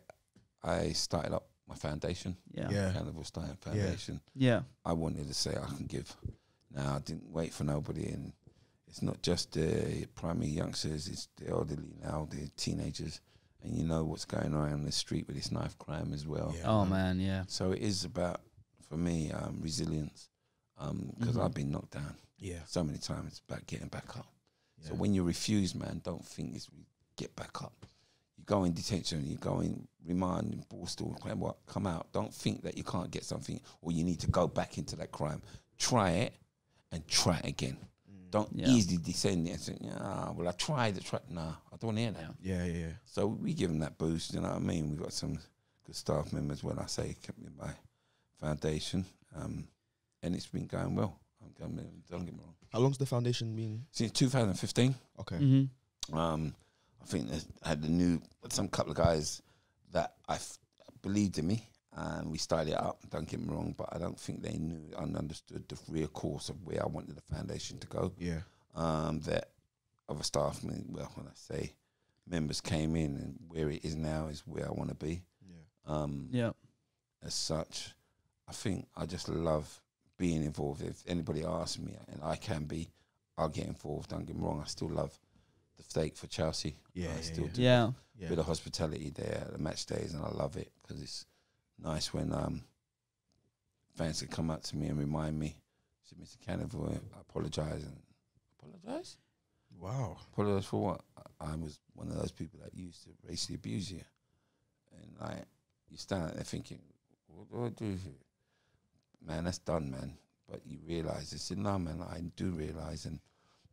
I started up my foundation, Yeah. Yeah. Canoville Style Foundation. Yeah. I wanted to say I can give. Now I didn't wait for nobody, and it's not just the primary youngsters; it's the elderly now, the teenagers, and you know what's going on in the street with this knife crime as well. Yeah. Oh man. Yeah. So it is about, for me, um, resilience, because Mhm. I've been knocked down Yeah. so many times. It's about getting back up. So when you refuse, man, don't think it's get back up. You go in detention, you go in remand, in Borstal, and what come out. Don't think that you can't get something or you need to go back into that crime. Try it and try it again. Don't Yeah. easily descend it and say, "Ah, well, I tried to try." Nah, I don't want to hear that. Yeah. Yeah. Yeah. So we give them that boost, you know what I mean? We've got some good staff members when I say kept in my foundation. Um, and it's been going well. I'm going, don't get me wrong. How long's the foundation been? Since 2015, Okay. Mm-hmm. um, I think there's- I had the new, some couple of guys that I f- believed in me and we started it up. Don't get me wrong, but I don't think they knew and understood the real course of where I wanted the foundation to go. Yeah. um, that other staff, men- well, when I say members came in and where it is now is where I want to be. Yeah. Um, Yeah. As such, I think I just love being involved. If anybody asks me, and I can be, I'll get involved. Don't get me wrong, I still love the steak for Chelsea. Yeah, I yeah, still yeah. do Yeah. Yeah. bit of hospitality there at the match days, and I love it because it's nice when um, fans can come up to me and remind me, "Say, Mr. Canoville, I apologise and apologise. Wow. Apologise for what? I I was one of those people that used to racially abuse you, and like you stand there thinking, "What do I do here?" Man, that's done, man. But you realise, I said, "No, man, I do realize. And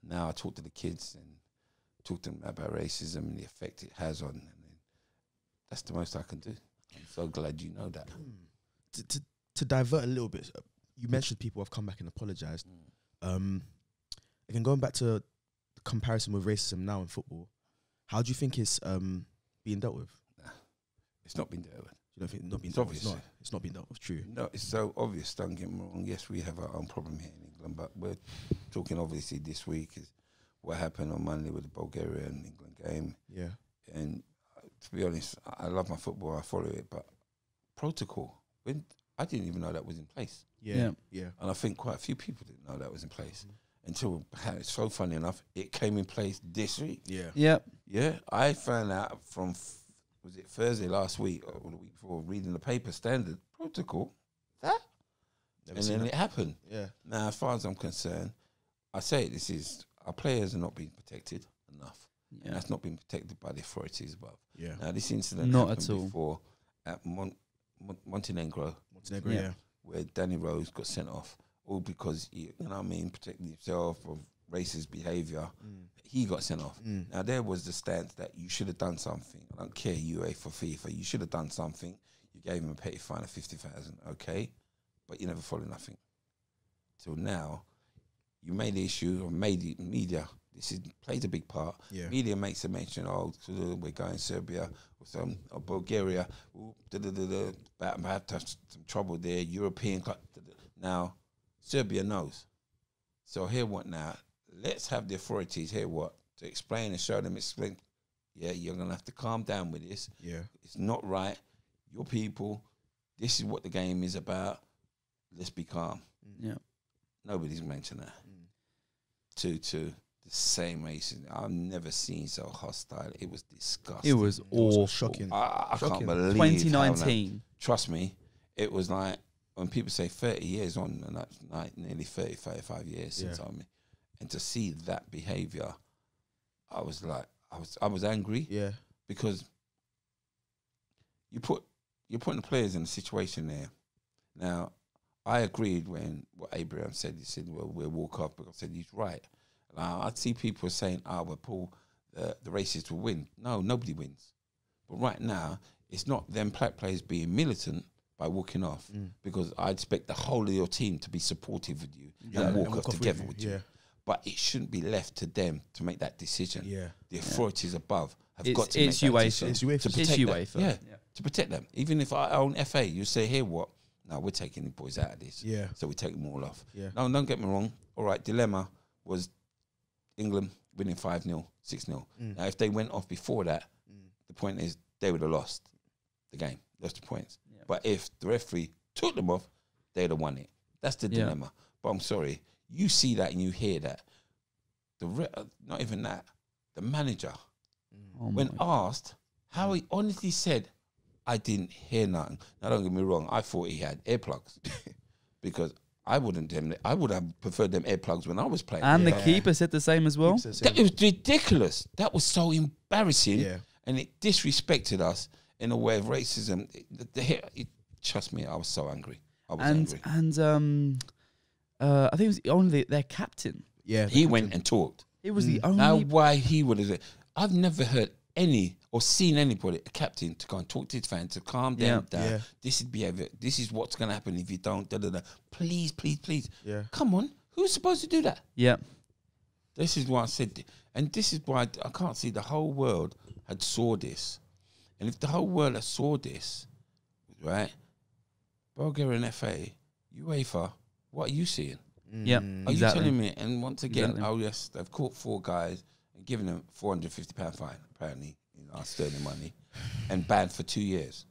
now I talk to the kids and talk to them about racism and the effect it has on. And that's the most I can do. I'm so glad you know that. To, to to divert a little bit, uh, you mentioned people have come back and apologized. Um, again, going back to the comparison with racism now in football, how do you think it's um being dealt with? Nah, It's not been dealt with. You don't been not It's dealt with? It's obvious. not. It's not been dealt with. True. No, it's so obvious. Don't get me wrong. Yes, we have our own problem here in England, but we're talking obviously this week is what happened on Monday with the Bulgaria and England game. Yeah. And uh, to be honest, I I love my football. I follow it, but protocol. When I didn't even know that was in place, Yeah. Yeah. Yeah. and I think quite a few people didn't know that was in place until it's so funny enough it came in place this week. Yeah. Yeah. Yeah, I found out from f- was it Thursday last week or the week before reading the paper standard protocol that, Never and seen then that. it happened. Yeah. Now, as far as I'm concerned, I say this is our players are not being protected enough, and Yeah. that's not been protected by the authorities above. Yeah. Now, this incident Not happened at all. before at Mon- Mon- Montenegro, Montenegro. Yeah. Yeah. where Danny Rose got sent off, all because he, you know what I mean, protecting himself of racist behaviour. Mm. He got sent off. Mm. Now there was the stance that you should have done something. I don't care UEFA, for FIFA. You should have done something. You gave him a petty fine of fifty thousand, okay, but you never followed nothing. Till now, you made the issue of made it media. This is plays a big part. Yeah. Media makes a mention. Oh, we're going Serbia or some or Bulgaria. Ooh, da, da, da, da, about about to have some trouble there. European. cl- da, da. Now, Serbia knows. So here what now? Let's have the authorities here what to explain and show them. Explain. Yeah, you're gonna have to calm down with this. Yeah. It's not right. Your people. This is what the game is about. Let's be calm. Yeah. Nobody's mentioned that. Mm. Two two. The same racism. I've never seen so hostile. It was disgusting. It was It was shocking. I, I can't believe. how that- 2019. Trust me, it was like when people say 30 years on, and that's like nearly 30, 35 years since I mean, and to see that behavior, I was like, I was, I was angry Yeah. because you put you're putting the players in a situation there. Now, I agreed when what Abraham said. He said, "Well, we'll walk off." Because I said he's right. Now, I'd see people saying, "Ah, well, Paul, the the racists will win." No, nobody wins. But right now, it's not them black players being militant by walking off Mm. because I expect the whole of your team to be supportive with you Yeah, and walk and off walk off together with with you, you. yeah. But it shouldn't be left to them to make that decision. Yeah. The authorities above have It's- got to it's make that decision It's UEFA. to It's It's protect them. UEFA. Yeah, to protect them. Even if I own FA, you say, here what? No, we're taking the boys out of this. Yeah. So we take them all off. Yeah. No, don't get me wrong. All right, dilemma was England winning 5 0, 6 0. Mm. Now, if they went off before that, Mm. the point is they would have lost the game, lost the points. Yeah. But if the referee took them off, they'd have won it. That's the Yeah. dilemma. But I'm sorry, you see that and you hear that. The re- uh, not even that. The manager, Oh when asked how he honestly said, "I didn't hear nothing." Now, don't get me wrong. I thought he had earplugs because I wouldn't. Them, I would have preferred them earplugs when I was playing. and the keeper said the same as well. Keeps That, it was ridiculous. That was so embarrassing Yeah. and it disrespected us in a way of racism. It, the, the, it, trust me, I was so angry. I was And angry. and um, uh, I think it was only their captain. Yeah. He went and talked. It was the only. Now, why he would have? I've never heard any or seen anybody, a captain, to go and talk to his fans to calm them Yeah. down. Yeah. This is behavior. This is what's going to happen if you don't. Da, da, da. Please, please, please. Yeah. Come on. Who's supposed to do that? yeah, This is why I said, and this is why I can't see the whole world had saw this, and if the whole world had saw this, right? Bulgaria and FA, UEFA, what are you seeing? yeah. Are exactly. you telling me? And once again, Exactly. oh yes, they've caught four guys and given them four hundred fifty pound fine, apparently in our sterling money, and banned for two years.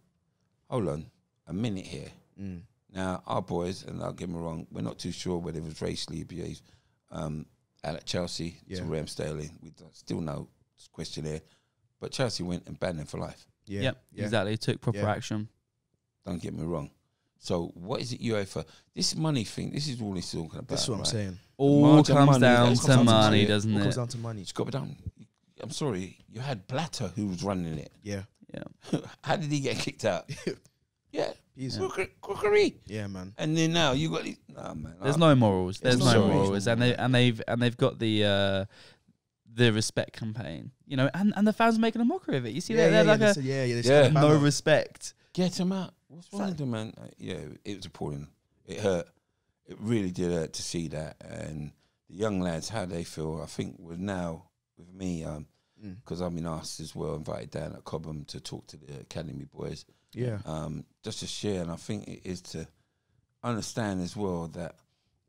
Hold on, a minute here. Mm. Now, our boys, and I'll get me wrong, we're not too sure whether it was racially abused um, at Chelsea Yeah. to Raheem Sterling. We still know questionnaire. But Chelsea went and banned him for life. Yeah, Yep, yeah. exactly. Took proper Yeah. action. Don't get me wrong. So what is it you UEFA? This money thing. This is all he's talking about. That's what I'm saying. All margin comes money, down that's to comes down to money, it. doesn't All comes it? down to money. It's got to be done. I'm sorry. You had Blatter who was running it. Yeah, Yeah. How did he get kicked out? yeah, easy. crooker- crookery. Yeah, man. And then now you got. these- Nah, man. There's no morals. There's It's no not morals, and they and they've and they've got the uh, the respect campaign. You know, and, and the fans are making a mockery of it. You see, yeah, they're, yeah, they're yeah, like they a said- yeah, yeah. Yeah. no respect. Get him out. What's wrong with him, man? Uh, Yeah, it was appalling. It hurt. It really did hurt to see that. And the young lads, how they feel, I think, was now with me, um, Mm. because I've been asked as well, invited down at Cobham to talk to the academy boys, Yeah, um, just to share. And I think it is to understand as well that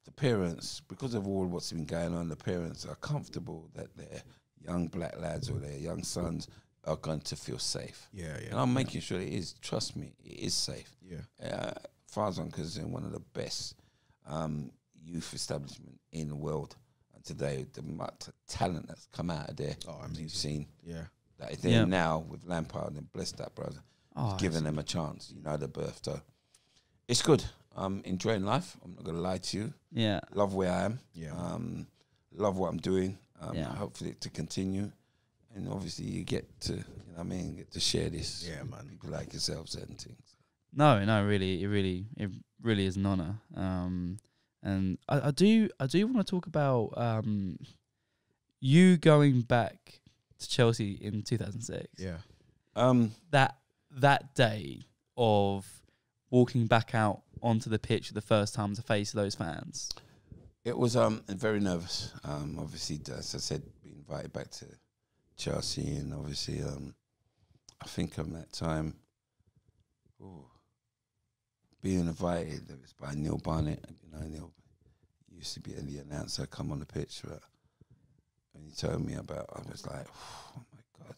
the parents, because of all what's been going on, the parents are comfortable that their young black lads or their young sons are going to feel safe. yeah, And yeah, I'm making sure it is. Trust me, it is safe. yeah. Uh, far as I'm concerned, one of the best um, youth establishment in the world. And today, the amount of talent that's come out of there, Oh, you've seen Yeah, that is there Yeah. now with Lampard and bless that brother, Oh, giving them a chance. You know the birth. So it's good. I'm enjoying life. I'm not gonna lie to you. yeah, Love where I am. yeah. Um, love what I'm doing. Um, Yeah. Hopefully to continue. And obviously you get to, you know what I mean, get to share this. Yeah, with man. People like yourself, certain things. no, no, really, it really, it really is an honor. Um, and I, I do, I do want to talk about um, you going back to Chelsea in 2006. yeah. Um, that that day of walking back out onto the pitch for the first time to face those fans. It was um very nervous. Um, obviously, as I said, being invited back to Chelsea, and obviously, um, I think on that time, ooh, being invited, it was by Neil Barnett. You know, Neil used to be the announcer, come on the pitch, but when he told me about, I was like, oh my god.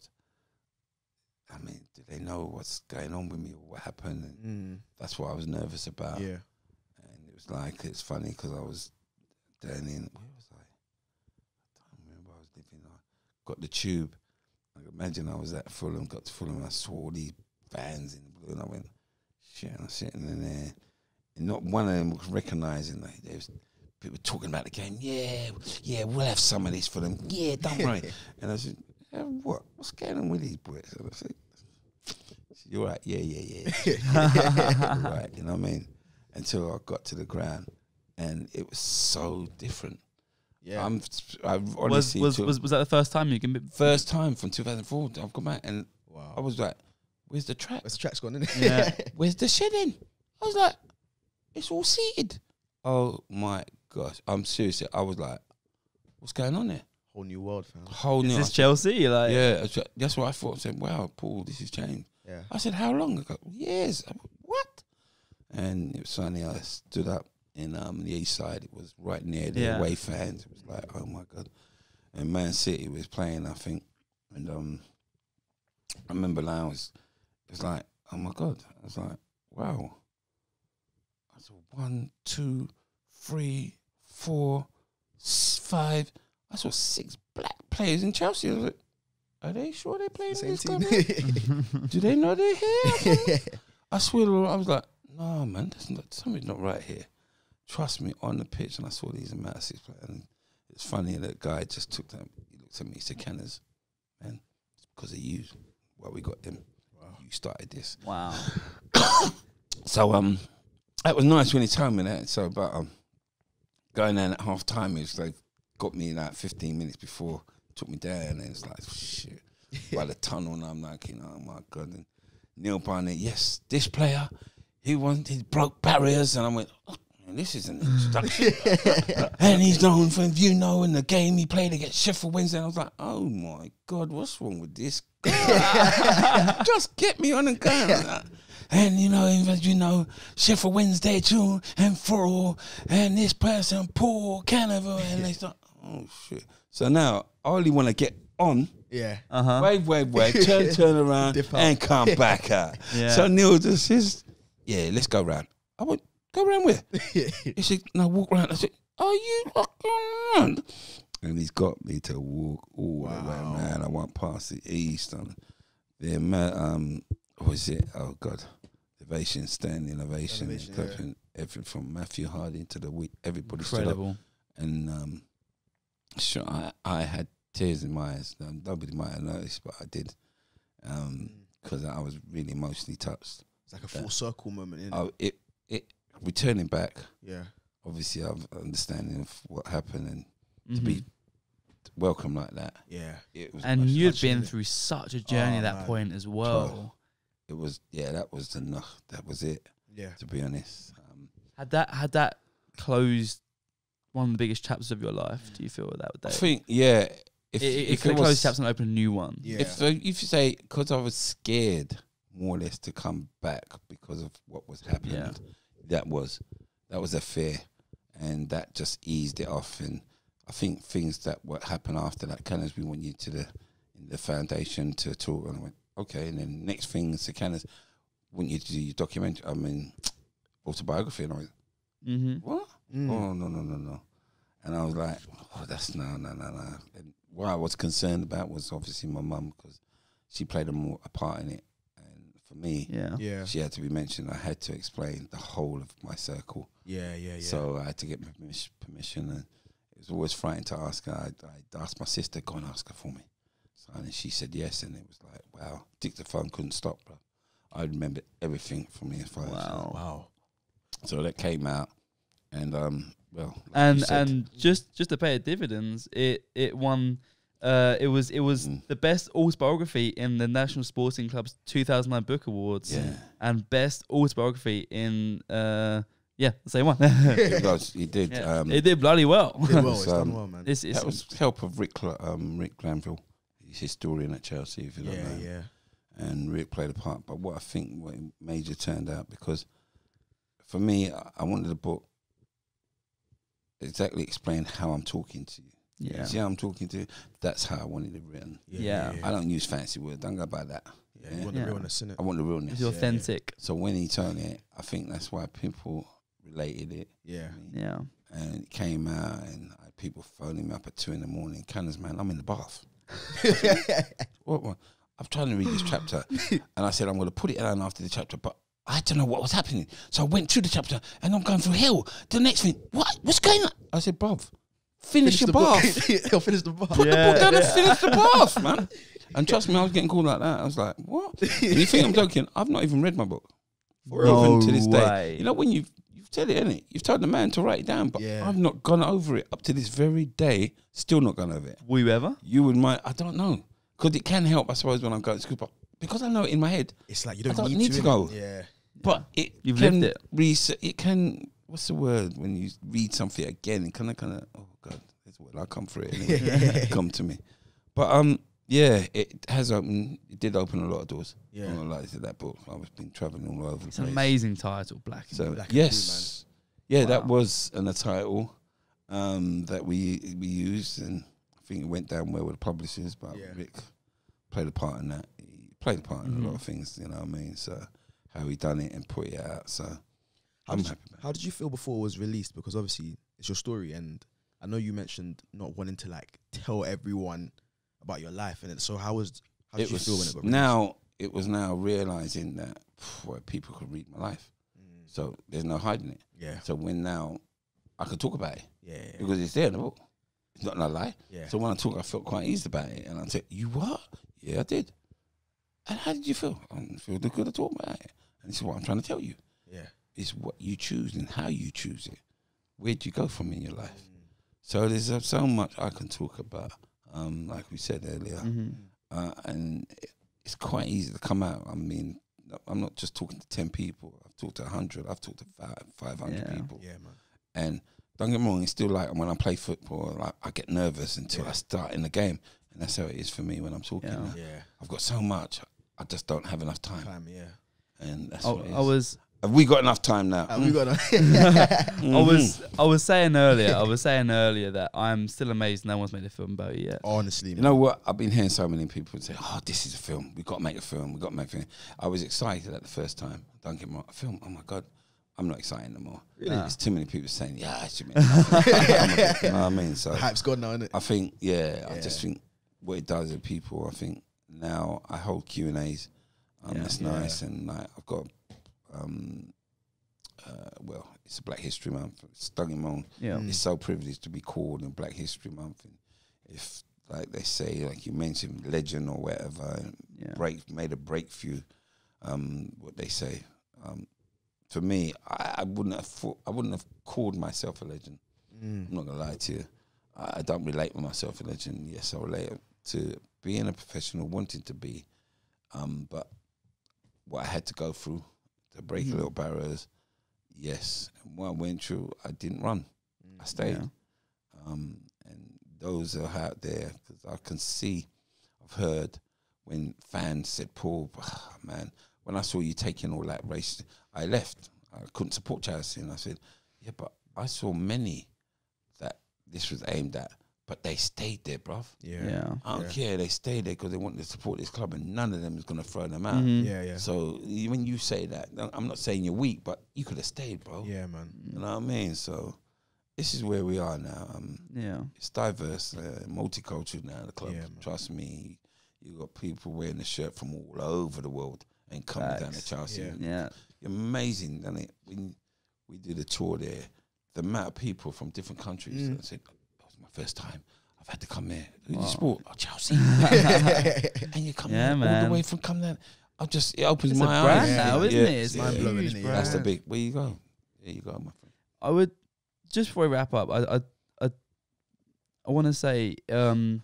I mean, do they know what's going on with me or what happened? And Mm. that's what I was nervous about Yeah, and it was like it's funny because I was down in where was I? I don't remember. I was living. I got the tube. I imagine I was at Fulham. Got to Fulham. I saw all these fans in blue, and I went, shit. And I'm sitting in there, and not one of them was recognizing. Like there was people talking about the game. Yeah, yeah, we'll have some of this for them. Yeah, don't worry. and I said, yeah, what? What's going on with these boys? And I said, you're right. Yeah, yeah, yeah. right, you know what I mean? Until I got to the ground, and it was so different. Yeah. I'm, I Was honestly was, took- was was that the first time you can? Be, first time from 2004. I've come back, and wow. I was like, "Where's the track? Where's the track's gone in? Yeah. Where's the shedding?" I was like, "It's all seated." Oh my gosh! I'm serious. I was like, "What's going on there?" Whole new world, fam. Whole is new. This said, Chelsea? Like, yeah, that's what- that's what I thought. I said, "Wow, Paul, this has changed." Yeah. I said, "How long?" I go, "Years." I went, what? And it was funny. I stood up in um, the east side. It was right near the Yeah. away fans. It was like, oh my god. And Man City was playing, I think, and um, I remember now it was, it was like, oh my god. I was like, wow. I said one, two, three, four, five. I saw six black players in Chelsea. I was like, are they sure they're playing The in same this team. club? Do they know they're here? I swear, to God, I was like, no, man, that's not, something's not right here. Trust me, on the pitch, and I saw these amount of six players. And it's funny that guy just took them. He looked at me. He said, "Canners, man, it's because of you. Why we got them? Wow. You started this." Wow. So um, that was nice when he told me that. So, but um, going down at half time, it's like got me like 15 minutes before, took me down, and it's like shit. By the tunnel, and I'm like, you know, oh my god. And Neil Barnett, yes, this player, he won, he broke barriers, and I went, oh, man, this is an introduction. and he's known for you know in the game he played against Sheffield Wednesday. And I was like, oh my god, what's wrong with this? guy? Just get me on the ground. And you know, even you know, Sheffield Wednesday too, and for all, and this person, Paul Canoville, and they start, oh shit. So now I only want to get on, yeah. Uh huh. wave, wave, wave, turn, turn around, and come back out. Yeah. So Neil just says, yeah, let's go round. I went, go round where? He said, no, walk round. I said, are you fucking round? and he's got me to walk all the way Wow. around. I went past the east and the um, what was it? Oh God, ovation, standing ovation, Ovation, and everything, everything from Matthew Harding to the week. Everybody stood up, Incredible. and um, sure, I, I had tears in my eyes. Um, nobody might have noticed, but I did, Mm. because I was really emotionally touched. It's like a full circle moment. Innit? Oh, it it returning back. yeah. Obviously, I've understanding of what happened and to Mhm. be welcome like that. Yeah. It was and much- you'd much, been innit? through such a journey Oh, at that man. point as well. it was yeah, that was enough. That was it. Yeah. To be honest, um, Had that had that closed one of the biggest chapters of your life? Do you feel that would I think yeah. If it, it, if could it close was, chapters and open a new one? Yeah. if so if you say because I was scared more or less to come back because of what was happening, Yeah. That was that was a fear, and that just eased it off. And I think things that what happened after that, kind of, we want you to the in the foundation to talk, and I went okay. And then next thing, the kind of want you to do your documentary. I mean, autobiography, and I went Mm-hmm. what? Mm. Oh no no no no! And I was like, oh, that's no no no no. And what I was concerned about was obviously my mum because she played a more a part in it, and for me, Yeah. Yeah. she had to be mentioned. I had to explain the whole of my circle, Yeah. Yeah. Yeah. so I had to get permis- permission. And it was always frightening to ask her. I, I asked my sister, go and ask her for me. So and she said yes, and it was like, wow, dictaphone couldn't stop, bro. I remember everything from the fire. Wow. wow. So that came out, and um, well, like and said, and just just to pay it dividends, it it won. Uh, it was it was Mm. the best autobiography in the National Sporting Club's 2009 Book Awards, yeah. and best autobiography in uh yeah the same one. it was. He did. Yeah, Um, it did bloody well. Did well. It's So, done um, well, man. It's, it's that was help of Rick Cl- um, Rick Glanville. He's historian at Chelsea. If you don't Yeah. know, Yeah. and Rick played a part. But what I think what major turned out because for me, I, I wanted the book exactly explain how I'm talking to you. Yeah. See how I'm talking to you? That's how I wanted it written. Yeah. I don't use fancy words. Don't go by that. Yeah. You want the Yeah. realness in it. I want the realness. It's Yeah. authentic. So when he turned it, I think that's why people related it. Yeah. I mean, Yeah. and it came out, and I had people phoning me up at two in the morning. Canners, man, I'm in the bath. What, what? I'm trying to read this chapter, and I said I'm going to put it down after the chapter, but I don't know what was happening. So I went through the chapter, and I'm going through hell. The next thing, what? What's going on? I said, bruv, finish, your the bath. book. He'll finish the bath. Put the Yeah, book down and finish the bath, man. And trust me, I was getting called like that. I was like, what? And you think I'm joking? I've not even read my book. Even to this day. way. You know, when you've, you've said it, innit? You've told the man to write it down, but Yeah. I've not gone over it up to this very day. Still not gone over it. Will you ever? You would mind, I don't know. Because it can help, I suppose, when I'm going to school. But because I know it in my head, It's like you don't, I don't need, need to innit? go. Yeah. but it You've can lived it. Res- it can, what's the word when you read something again? Kind of, kind of, oh God, a word. I'll come for it anyway. come to me. But um, yeah, it has opened, it did open a lot of doors. Yeah. I'm not like to that book. I've been traveling all over the It's an amazing title, Black. So Black yes, yeah, that was an, a title um, that we we used, and I think it went down well with the publishers. But Yeah. Rick played a part in that. He played a part in a lot Mhm. of things. You know what I mean? So how he done it and put it out. So How I'm did, you, happy. How did you feel before it was released? Because obviously it's your story, and I know you mentioned not wanting to like tell everyone about your life, and so how was how it. you was feel when it got released? now. It was now realizing that phew, people could read my life, Mm, so there's no hiding it. yeah, So when now I could talk about it yeah, yeah, because it's there in the book. It's not a lie. yeah. So when I talk, I felt quite easy about it. And I said, You what? Yeah, I did. And how did you feel? I feel good to talk about it. And this is what I'm trying to tell you. yeah. It's what you choose and how you choose it. Where'd you go from in your life? Mm, So there's uh, so much I can talk about, um, like we said earlier. Mhm. Uh, and it- it's quite easy to come out. I mean, I'm not just talking to 10 people. I've talked to 100. I've talked to five, 500 Yeah. people. Yeah, man. And don't get me wrong, it's still like when I play football, like I get nervous until Yeah. I start in the game. And that's how it is for me when I'm talking. Yeah. Yeah, I've got so much, I just don't have enough time. time. Yeah. And that's I, what it is. I was have we got enough time now? Uh, we got. Mm. I was I was saying earlier I was saying earlier that I'm still amazed no one's made a film about it yet. Honestly, You know what? I've been hearing so many people say, "Oh, this is a film. We got to make a film. We got to make a film." I was excited at the first time. Don't get me wrong, a film. Oh my god! I'm not excited no more. Really? Nah. There's too many people saying, yeah, it should be. you know what I mean? So The hype's gone now, innit? I think, yeah, I just think what it does with people. I think now I hold Q and A's. Um, Yeah. that's Yeah. nice, and like I've got, um, uh, well, it's a Black History Month. It's Duncan Moan. Yeah. Mm. It's so privileged to be called in Black History Month. And if, like they say, like you mentioned, legend or whatever, Yeah. break made a breakthrough. Um, what they say. Um, for me, I, I wouldn't have thought, I wouldn't have called myself a legend. I'm Mm. not gonna lie to you. I, I don't relate with myself a legend. Yes, I relate to being a professional, wanting to be. Um, but what I had to go through to break Mhm. little barriers, yes. And what I went through, I didn't run. I stayed. Yeah. Um, and those are out there because I can see, I've heard when fans said, "Paul, ah, man, when I saw you taking all that race, I left. I couldn't support Chelsea." And I said, "Yeah, but I saw many that this was aimed at, but they stayed there, bruv. Yeah. Yeah. I don't Yeah. care. They stayed there because they wanted to support this club, and none of them is going to throw them out." Mhm. Yeah, yeah. So when you say that, I'm not saying you're weak, but you could have stayed, bro. Yeah, man. You know what I mean? So this is where we are now. Um, Yeah. it's diverse, uh, multicultural now. The club, Yeah, trust me. You got people wearing the shirt from all over the world and coming down to Chelsea. Yeah. Yeah. Amazing, and it when we did a tour there, the amount of people from different countries Mm. that said, "That was my first time. I've had to come here. Who do you support? Oh, Chelsea." and you come Yeah, all man. the way from come down. I just it opens It's a my brand eyes. now, isn't Yeah. it? It's Yeah. Mind-blowing, it? That's the big. Where you go? There you go, my friend. I would just before we wrap up, I I I, I want to say um,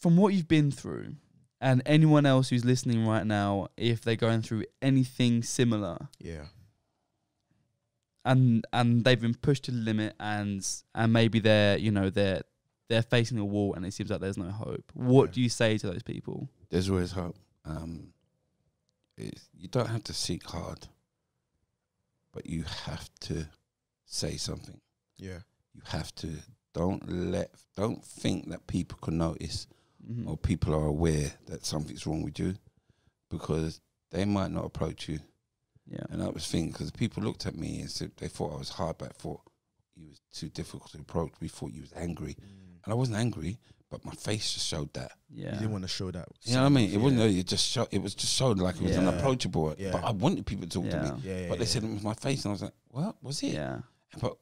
from what you've been through, and anyone else who's listening right now, if they're going through anything similar, Yeah. And and they've been pushed to the limit, and and maybe they're you know they're they're facing a wall, and it seems like there's no hope. What Yeah. do you say to those people? There's always hope. Um, it's, you don't have to seek hard, but you have to say something. Yeah. You have to. Don't let. Don't think that people can notice Mhm. or people are aware that something's wrong with you, because they might not approach you. Yeah, And I was thinking because people looked at me and said they thought I was hard, but I thought you was too difficult to approach. We thought you was angry, mm. and I wasn't angry, but my face just showed that. Yeah. You didn't want to show that. You know what I mean? It yeah. wasn't. that It just showed. It was just showed like it was Yeah. unapproachable. Yeah. But I wanted people to talk to me. Yeah, yeah. But they yeah. said it was my face, and I was like, "What was it?" yeah. But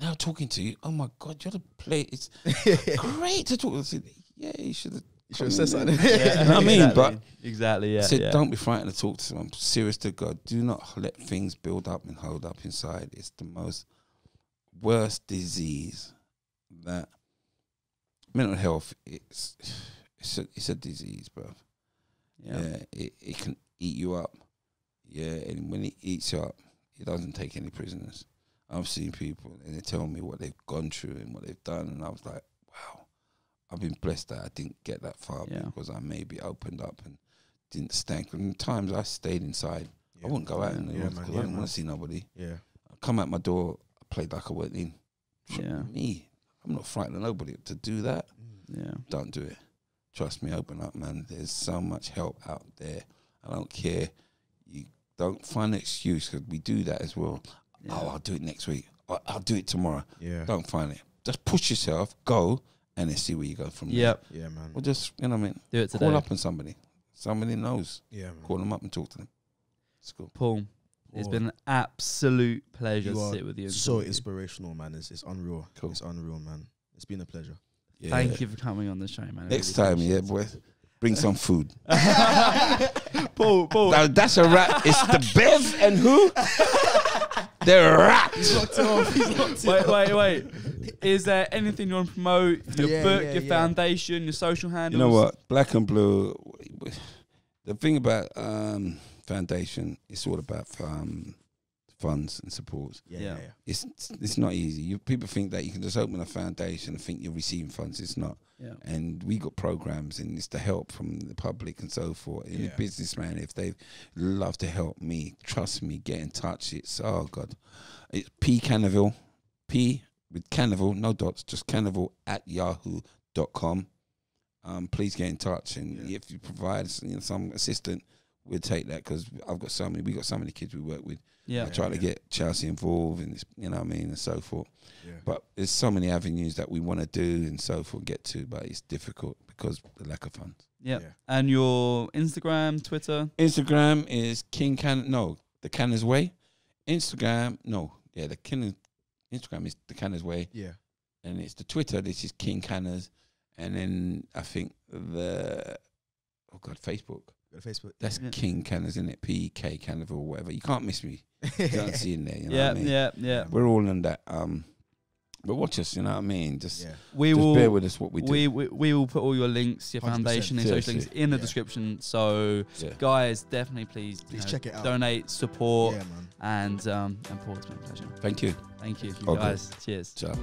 now talking to you, oh my god, you're the play. It's great to talk. I said, "Yeah, you should have." You should have said something. You know I mean? exactly. But exactly, yeah, I said, yeah. don't be frightened to talk to someone. Serious to God, do not let things build up and hold up inside. It's the most worst disease that mental health. It's it's a it's a disease, bro. yeah. Yeah, it, it can eat you up. Yeah, and when it eats you up, it doesn't take any prisoners. I've seen people and they tell me what they've gone through and what they've done, and I was like, wow, I've been blessed that I didn't get that far Yeah. because I maybe opened up and didn't stank. And times I stayed inside. I wouldn't go out in the Yeah, world man, 'cause yeah, I didn't want to see nobody. Yeah. I come out my door, I played like I went in. Yeah. Me, I'm not frightened of nobody to do that mm. Yeah. don't do it. Trust me, open up, man. There's so much help out there. I don't care. You don't find an excuse because we do that as well. yeah. Oh, I'll do it next week. I'll, I'll do it tomorrow. Yeah. Don't find it. Just push yourself, go, and then see where you go from there. Yep. Yeah, man. Or just, you know what I mean? Do it today. Call up on somebody. Somebody knows. Yeah, man. Call them up and talk to them. It's cool. Paul, it's Paul. been an absolute pleasure You to are sit with you. and So talk to you. inspirational, man. It's, it's unreal. Cool. It's unreal, man. It's been a pleasure. Yeah. Thank you for coming on the show, man. I Next really time, yeah, appreciate boy. Bring some food. it. Paul, Paul. That- that's a wrap. It's the Bev and who? They're wrapped. wait, wait, wait. Is there anything you want to promote? Your Yeah, book, yeah, your yeah. foundation, your social handles? You know what? Black and blue. The thing about um, foundation, it's all about um, funds and supports. Yeah, Yeah. yeah, yeah. It's it's not easy. You people think that you can just open a foundation and think you're receiving funds. It's not. Yeah. And we got programs, and it's the help from the public and so forth. And Yeah. a businessman, if they love to help me, trust me, get in touch. It's oh god, it's P Canoville, P with Canoville, no dots, just Canoville at yahoo.com. Um, please get in touch, and Yeah. if you provide you know, some assistance, we'll take that because I've got so many. We got so many kids we work with. Yeah. I try to yeah. get Chelsea involved, and this you know what I mean, and so forth. Yeah. But there's so many avenues that we want to do and so forth, get to, but it's difficult because the lack of funds. Yeah. Yeah. And your Instagram, Twitter. Instagram is King Can. No, the Canners Way. Instagram, no, yeah, the King. Instagram is the Canners Way, Yeah. and it's the Twitter. This is King Canners, and then I think the oh god, Facebook. Facebook. That's Yeah. King Canners, isn't it? P K Canners or whatever. You can't miss me. You can't see in there. You know yeah, I mean? yeah, yeah. We're all in that. Um, but watch us. You know what I mean? Just, yeah. We just will. bear with us what we do. we, we we will put all your links, your foundation, and social links in the Yeah. description. So, yeah. guys, definitely please, Please know, check it out. donate, support, Yeah, man. and um, and Paul, it's been a pleasure. Thank you. Thank you, Okay. guys. Cheers. Ciao.